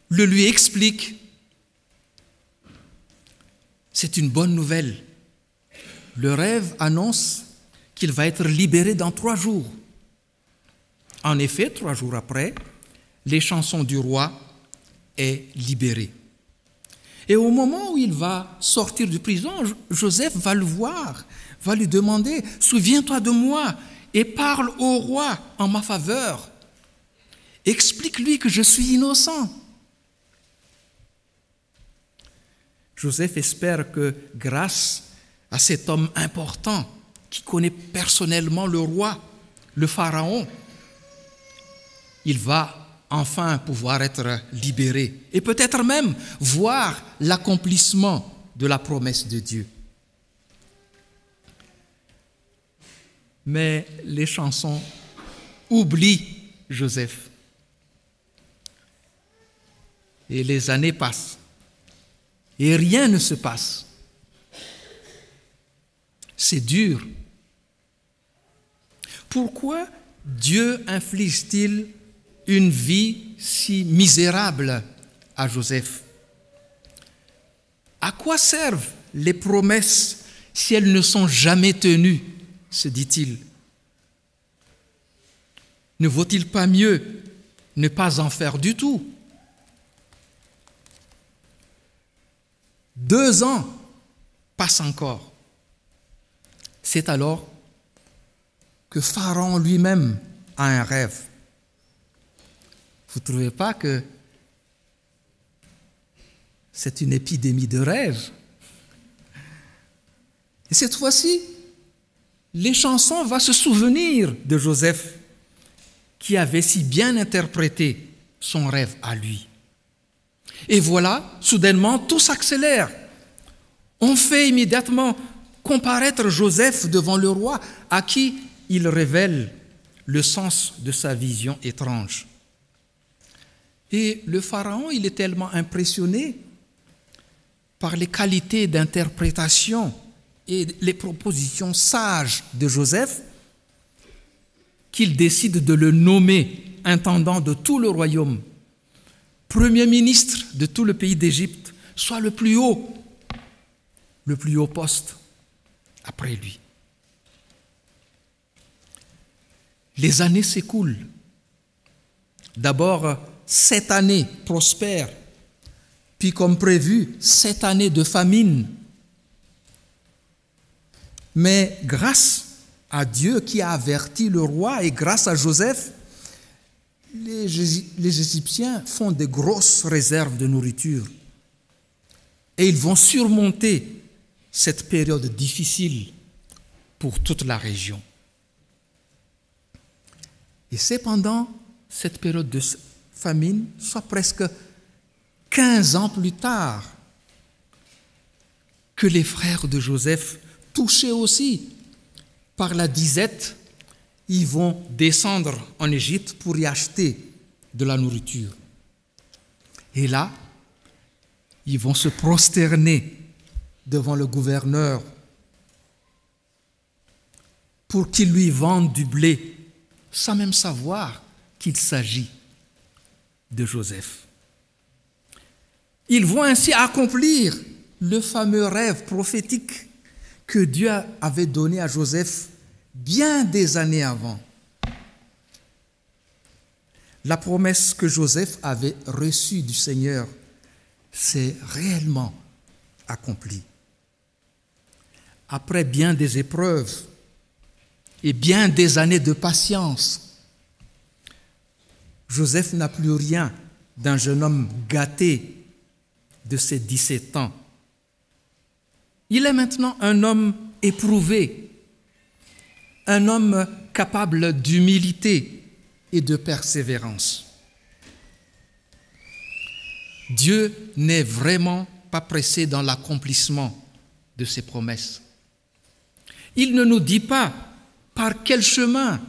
le lui explique. C'est une bonne nouvelle. Le rêve annonce qu'il va être libéré dans trois jours. En effet, trois jours après, les chansons du roi est libéré. Et au moment où il va sortir de prison, Joseph va le voir, va lui demander, souviens-toi de moi et parle au roi en ma faveur. Explique-lui que je suis innocent. Joseph espère que grâce à cet homme important qui connaît personnellement le roi, le pharaon, il va enfin pouvoir être libéré et peut-être même voir l'accomplissement de la promesse de Dieu. Mais les chansons oublie Joseph. Et les années passent. Et rien ne se passe. C'est dur. Pourquoi Dieu inflige-t-il une vie si misérable à Joseph À quoi servent les promesses si elles ne sont jamais tenues se dit-il? Ne vaut-il pas mieux ne pas en faire du tout? Deux ans passent encore. C'est alors que Pharaon lui-même a un rêve. Vous ne trouvez pas que c'est une épidémie de rêves Et cette fois-ci, les chansons vont se souvenir de Joseph qui avait si bien interprété son rêve à lui. Et voilà, soudainement, tout s'accélère. On fait immédiatement comparaître Joseph devant le roi à qui il révèle le sens de sa vision étrange. Et le pharaon, il est tellement impressionné par les qualités d'interprétation et les propositions sages de Joseph qu'il décide de le nommer intendant de tout le royaume, premier ministre de tout le pays d'Égypte, soit le plus haut, le plus haut poste après lui. Les années s'écoulent. D'abord, sept années prospères, puis comme prévu, sept années de famine. Mais grâce à Dieu qui a averti le roi et grâce à Joseph, les, Égyptiens font de grosses réserves de nourriture. Et ils vont surmonter cette période difficile pour toute la région. Et c'est pendant cette période de famine, soit presque 15 ans plus tard, que les frères de Joseph, touchés aussi par la disette, ils vont descendre en Égypte pour y acheter de la nourriture. Et là, ils vont se prosterner devant le gouverneur pour qu'il lui vende du blé sans même savoir qu'il s'agit de Joseph. Ils vont ainsi accomplir le fameux rêve prophétique que Dieu avait donné à Joseph bien des années avant. La promesse que Joseph avait reçue du Seigneur s'est réellement accomplie. Après bien des épreuves, et bien des années de patience. Joseph n'a plus rien d'un jeune homme gâté de ses 17 ans. Il est maintenant un homme éprouvé, un homme capable d'humilité et de persévérance. Dieu n'est vraiment pas pressé dans l'accomplissement de ses promesses. Il ne nous dit pas par quel chemin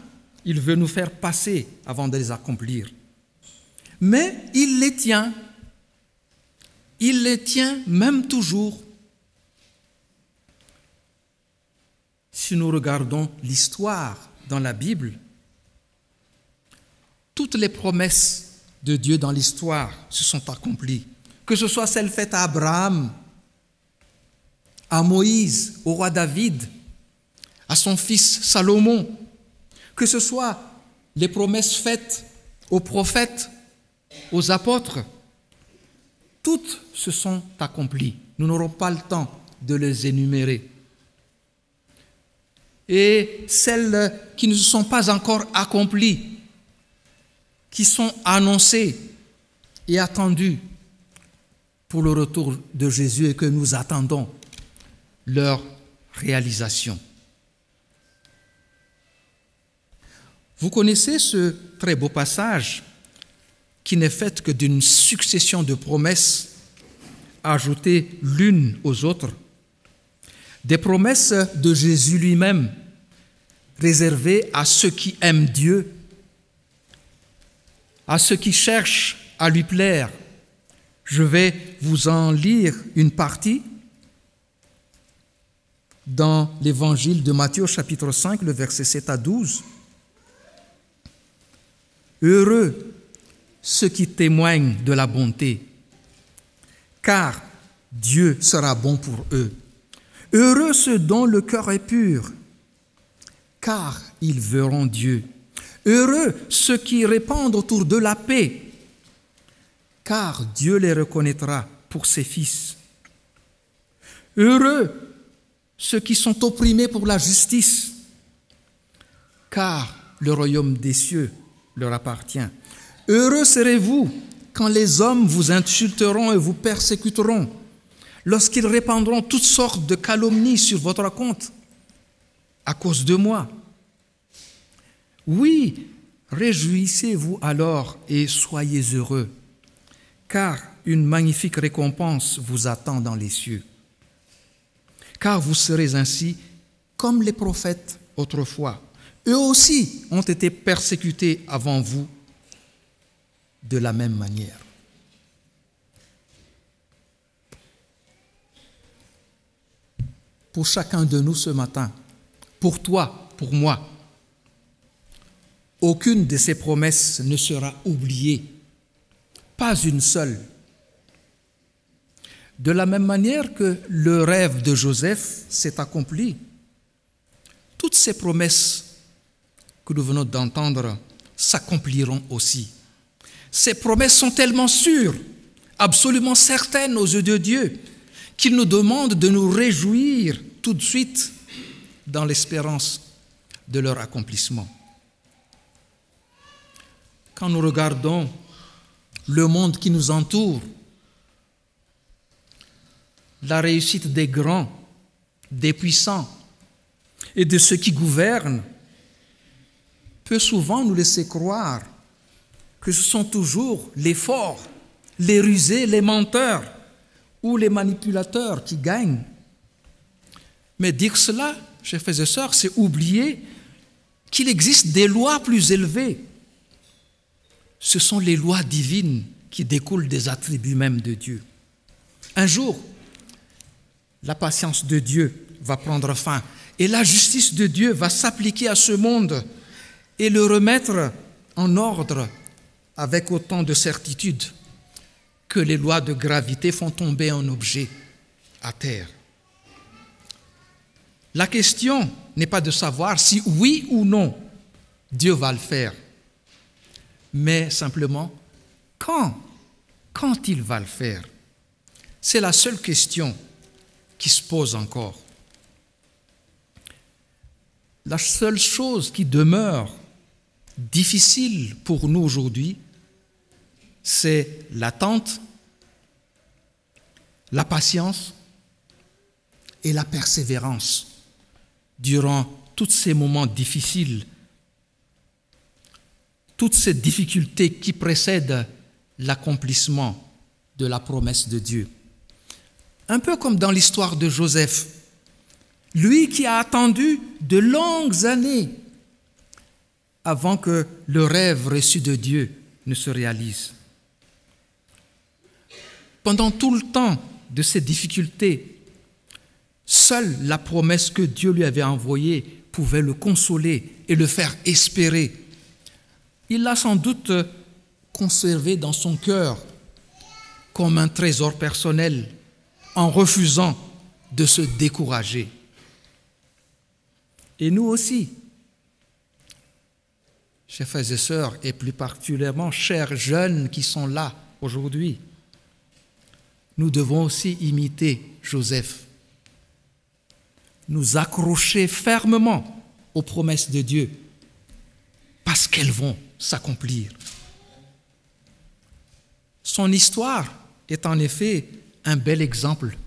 il veut nous faire passer avant de les accomplir. Mais il les tient. Il les tient même toujours. Si nous regardons l'histoire dans la Bible, toutes les promesses de Dieu dans l'histoire se sont accomplies, que ce soit celles faites à Abraham, à Moïse, au roi David, à son fils Salomon, que ce soit les promesses faites aux prophètes, aux apôtres, toutes se sont accomplies. Nous n'aurons pas le temps de les énumérer. Et celles qui ne se sont pas encore accomplies, qui sont annoncées et attendues pour le retour de Jésus et que nous attendons leur réalisation. Vous connaissez ce très beau passage qui n'est fait que d'une succession de promesses ajoutées l'une aux autres, des promesses de Jésus lui-même réservées à ceux qui aiment Dieu à ceux qui cherchent à lui plaire. Je vais vous en lire une partie dans l'évangile de Matthieu chapitre 5, le verset 7 à 12. Heureux ceux qui témoignent de la bonté, car Dieu sera bon pour eux. Heureux ceux dont le cœur est pur, car ils verront Dieu. Heureux ceux qui répandent autour de la paix, car Dieu les reconnaîtra pour ses fils. Heureux ceux qui sont opprimés pour la justice, car le royaume des cieux leur appartient. Heureux serez-vous quand les hommes vous insulteront et vous persécuteront, lorsqu'ils répandront toutes sortes de calomnies sur votre compte à cause de moi. Oui, réjouissez-vous alors et soyez heureux, car une magnifique récompense vous attend dans les cieux. Car vous serez ainsi comme les prophètes autrefois. Eux aussi ont été persécutés avant vous de la même manière. Pour chacun de nous ce matin, pour toi, pour moi, aucune de ces promesses ne sera oubliée, pas une seule. De la même manière que le rêve de Joseph s'est accompli, toutes ces promesses que nous venons d'entendre s'accompliront aussi. Ces promesses sont tellement sûres, absolument certaines aux yeux de Dieu, qu'il nous demande de nous réjouir tout de suite dans l'espérance de leur accomplissement. Quand nous regardons le monde qui nous entoure, la réussite des grands, des puissants et de ceux qui gouvernent peut souvent nous laisser croire que ce sont toujours les forts, les rusés, les menteurs ou les manipulateurs qui gagnent. Mais dire cela, chers frères et sœurs, c'est oublier qu'il existe des lois plus élevées. Ce sont les lois divines qui découlent des attributs même de Dieu. Un jour, la patience de Dieu va prendre fin et la justice de Dieu va s'appliquer à ce monde et le remettre en ordre avec autant de certitude que les lois de gravité font tomber un objet à terre. La question n'est pas de savoir si oui ou non Dieu va le faire, mais simplement quand, quand il va le faire. C'est la seule question qui se pose encore. La seule chose qui demeure difficile pour nous aujourd'hui, c'est l'attente, la patience et la persévérance durant tous ces moments difficiles, toutes ces difficultés qui précèdent l'accomplissement de la promesse de Dieu. Un peu comme dans l'histoire de Joseph, lui qui a attendu de longues années avant que le rêve reçu de Dieu ne se réalise. Pendant tout le temps de ces difficultés, seule la promesse que Dieu lui avait envoyée pouvait le consoler et le faire espérer. Il l'a sans doute conservé dans son cœur comme un trésor personnel en refusant de se décourager. Et nous aussi, chers frères et sœurs, et plus particulièrement chers jeunes qui sont là aujourd'hui, nous devons aussi imiter Joseph, nous accrocher fermement aux promesses de Dieu, parce qu'elles vont s'accomplir. Son histoire est en effet un bel exemple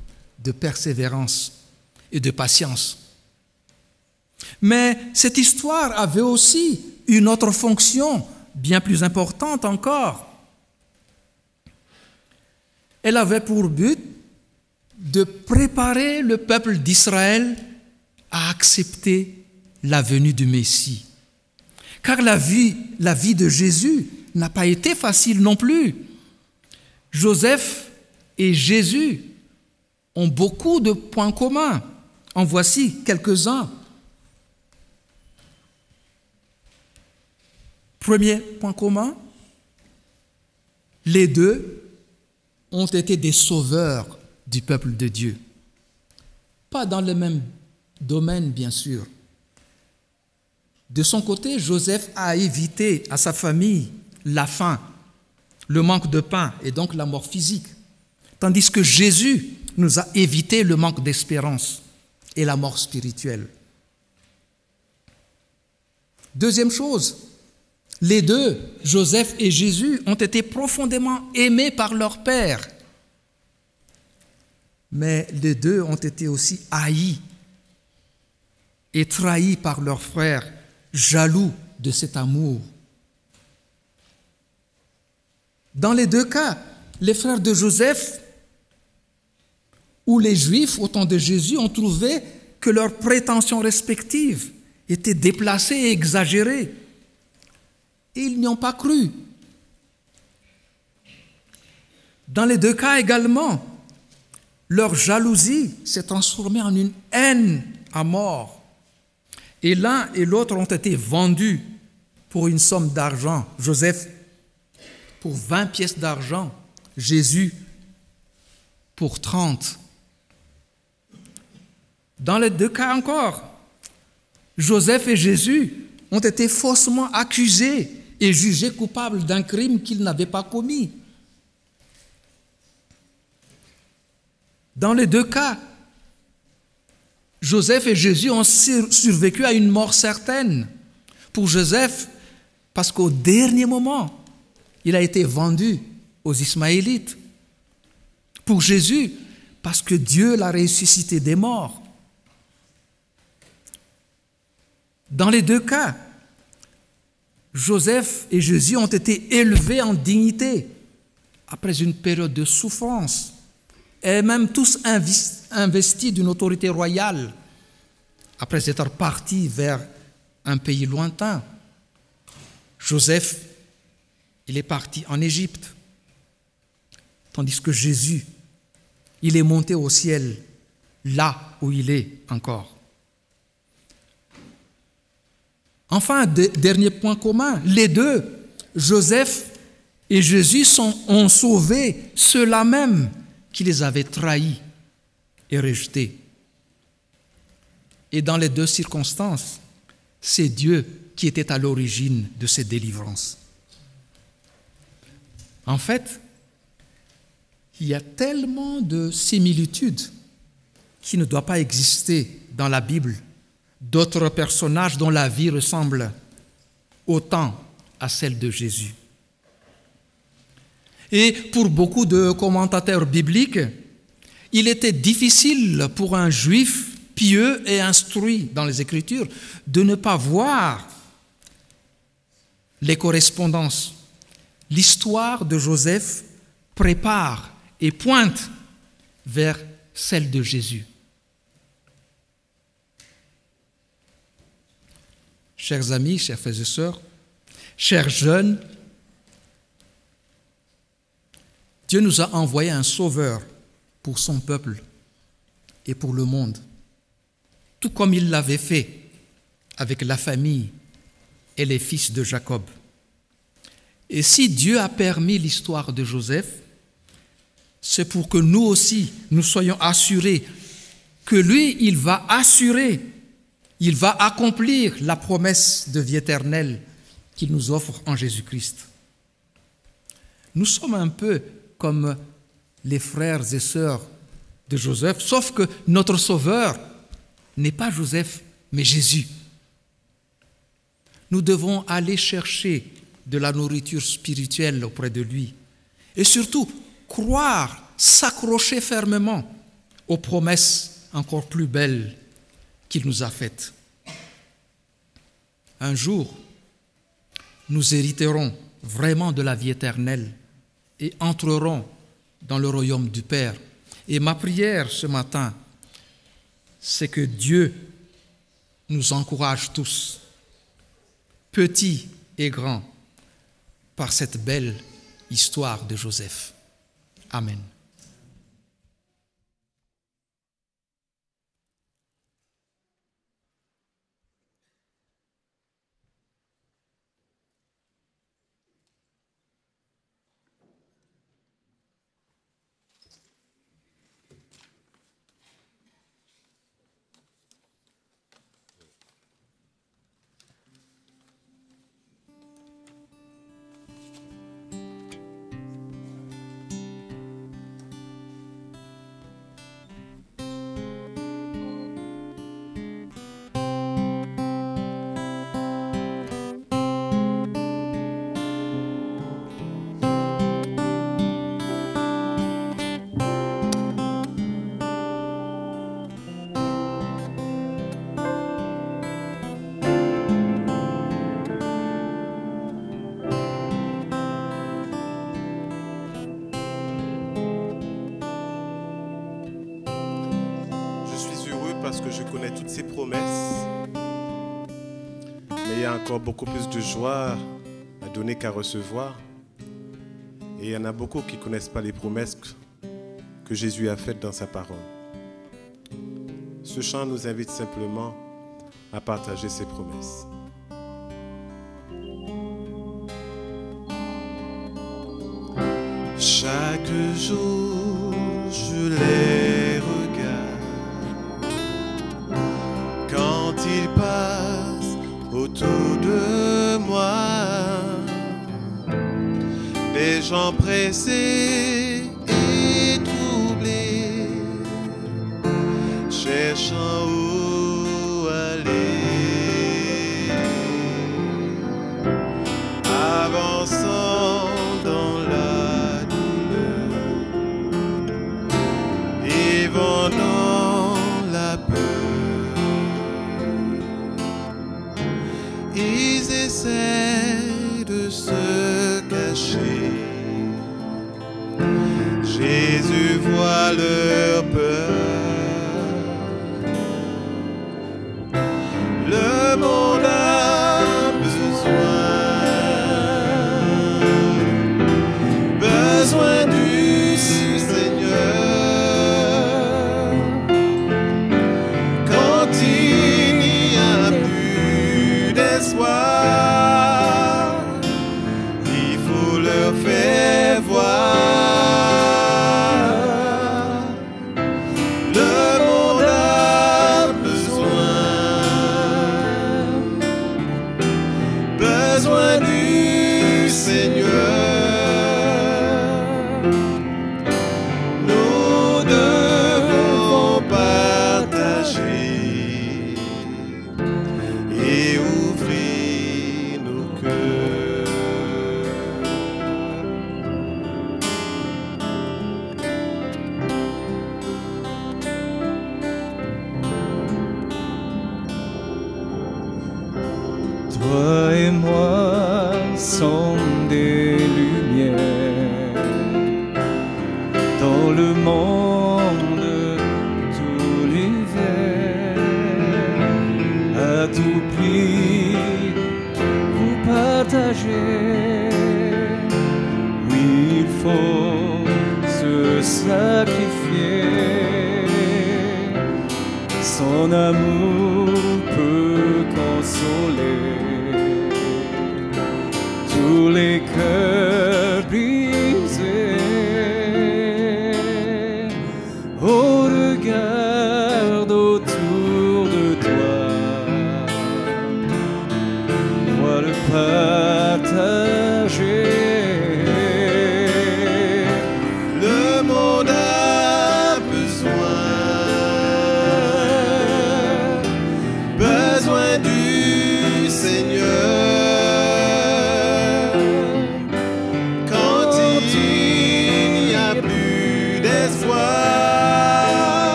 de persévérance et de patience. Mais cette histoire avait aussi une autre fonction bien plus importante encore. Elle avait pour but de préparer le peuple d'Israël à accepter la venue du Messie. Car la vie, la vie de Jésus n'a pas été facile non plus. Joseph et Jésus ont beaucoup de points communs. En voici quelques-uns. Premier point commun, les deux ont été des sauveurs du peuple de Dieu. Pas dans le même domaine, bien sûr. De son côté, Joseph a évité à sa famille la faim, le manque de pain et donc la mort physique. Tandis que Jésus nous a évité le manque d'espérance et la mort spirituelle. Deuxième chose, les deux, Joseph et Jésus, ont été profondément aimés par leur Père. Mais les deux ont été aussi haïs et trahis par leurs frères, jaloux de cet amour. Dans les deux cas, les frères de Joseph ou les Juifs au temps de Jésus ont trouvé que leurs prétentions respectives étaient déplacées et exagérées. Et ils n'y ont pas cru. Dans les deux cas également, leur jalousie s'est transformée en une haine à mort. Et l'un et l'autre ont été vendus pour une somme d'argent. Joseph pour 20 pièces d'argent, Jésus pour 30. Dans les deux cas encore, Joseph et Jésus ont été faussement accusés et jugés coupables d'un crime qu'ils n'avaient pas commis. Dans les deux cas, Joseph et Jésus ont survécu à une mort certaine. Pour Joseph, parce qu'au dernier moment, il a été vendu aux Ismaélites. Pour Jésus, parce que Dieu l'a ressuscité des morts. Dans les deux cas, Joseph et Jésus ont été élevés en dignité après une période de souffrance et même tous investis d'une autorité royale après être partis vers un pays lointain. Joseph, il est parti en Égypte, tandis que Jésus, il est monté au ciel, là où il est encore. Enfin, dernier point commun, les deux, Joseph et Jésus, ont sauvé ceux-là même qui les avaient trahis et rejetés. Et dans les deux circonstances, c'est Dieu qui était à l'origine de ces délivrances. En fait, il y a tellement de similitudes qui ne doivent pas exister dans la Bible d'autres personnages dont la vie ressemble autant à celle de Jésus. Et pour beaucoup de commentateurs bibliques, il était difficile pour un juif pieux et instruit dans les Écritures de ne pas voir les correspondances. L'histoire de Joseph prépare et pointe vers celle de Jésus. Chers amis, chers frères et sœurs, chers jeunes, Dieu nous a envoyé un sauveur pour son peuple et pour le monde, tout comme il l'avait fait avec la famille et les fils de Jacob. Et si Dieu a permis l'histoire de Joseph, c'est pour que nous aussi, nous soyons assurés que lui, il va assurer, il va accomplir la promesse de vie éternelle qu'il nous offre en Jésus-Christ. Nous sommes un peu comme les frères et sœurs de Joseph, sauf que notre Sauveur n'est pas Joseph, mais Jésus. Nous devons aller chercher de la nourriture spirituelle auprès de lui et surtout croire, s'accrocher fermement aux promesses encore plus belles qu'il nous a faites. Un jour, nous hériterons vraiment de la vie éternelle et entrerons dans le royaume du Père. Et ma prière ce matin, c'est que Dieu nous encourage tous, petits et grands, par cette belle histoire de Joseph. Amen. beaucoup plus de joie à donner qu'à recevoir. Et il y en a beaucoup qui ne connaissent pas les promesses que Jésus a faites dans sa parole. Ce chant nous invite simplement à partager ses promesses. Chaque jour. acontecer.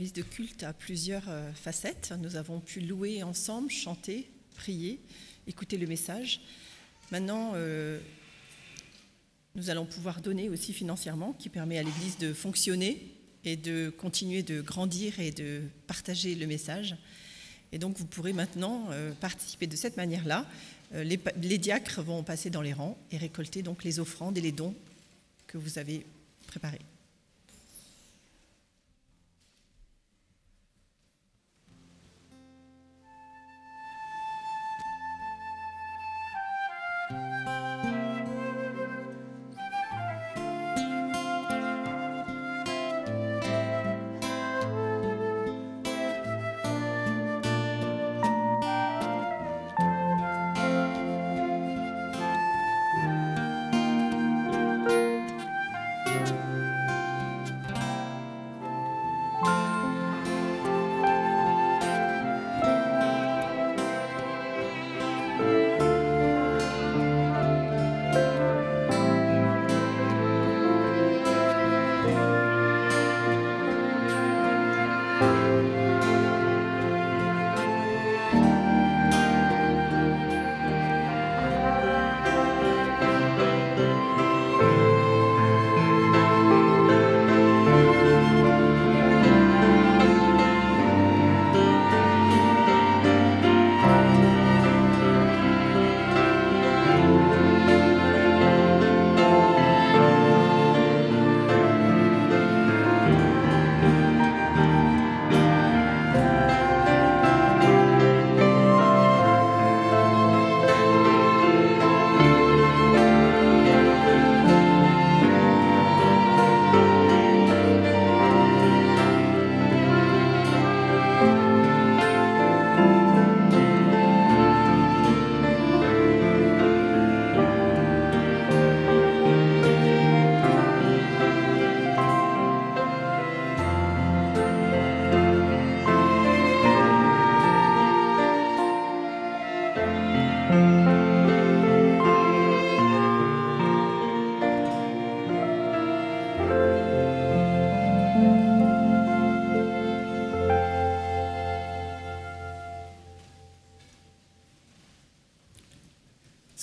Service de culte à plusieurs euh, facettes. Nous avons pu louer ensemble, chanter, prier, écouter le message. Maintenant, euh, nous allons pouvoir donner aussi financièrement, qui permet à l'Église de fonctionner et de continuer de grandir et de partager le message. Et donc vous pourrez maintenant euh, participer de cette manière-là. Les, les diacres vont passer dans les rangs et récolter donc les offrandes et les dons que vous avez préparés.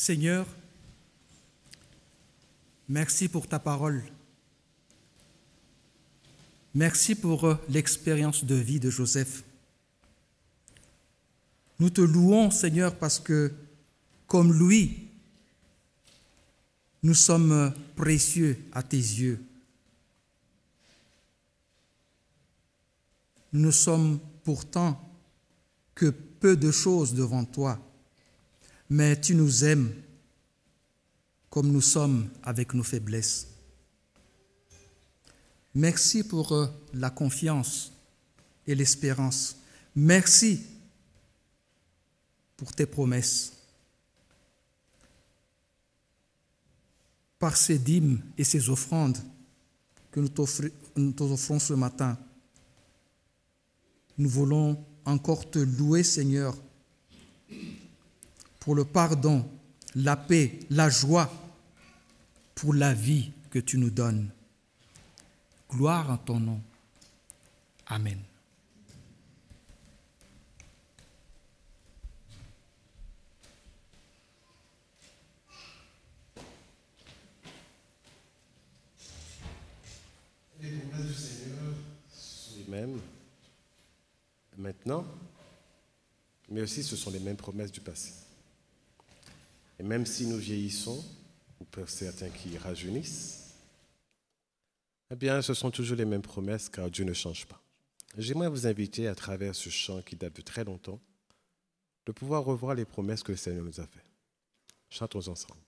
Seigneur, merci pour ta parole. Merci pour euh, l'expérience de vie de Joseph. Nous te louons, Seigneur, parce que, comme lui, nous sommes euh, précieux à tes yeux. Nous ne sommes pourtant que peu de choses devant toi, mais tu nous aimes comme nous sommes avec nos faiblesses. Merci pour euh, la confiance et l'espérance. Merci pour tes promesses. Par ces dîmes et ces offrandes que nous t'offrons ce matin, nous voulons encore te louer, Seigneur, pour le pardon, la paix, la joie, pour la vie que tu nous donnes. Gloire en ton nom. Amen. Les promesses du Seigneur sont les mêmes maintenant, mais aussi ce sont les mêmes promesses du passé. Et même si nous vieillissons, ou pour certains qui rajeunissent, eh bien, ce sont toujours les mêmes promesses car Dieu ne change pas. J'aimerais vous inviter à travers ce chant qui date de très longtemps, de pouvoir revoir les promesses que le Seigneur nous a faites. Chantons ensemble.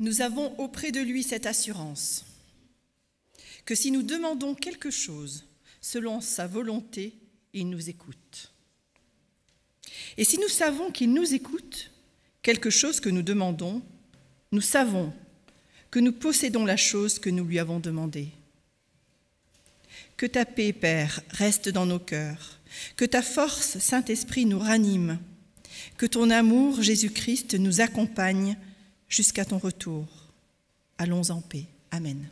Nous avons auprès de lui cette assurance que si nous demandons quelque chose selon sa volonté, il nous écoute. Et si nous savons qu'il nous écoute, quelque chose que nous demandons, nous savons que nous possédons la chose que nous lui avons demandée. Que ta paix, Père, reste dans nos cœurs, que ta force, Saint-Esprit, nous ranime, que ton amour, Jésus-Christ, nous accompagne jusqu'à ton retour. Allons en paix. Amen.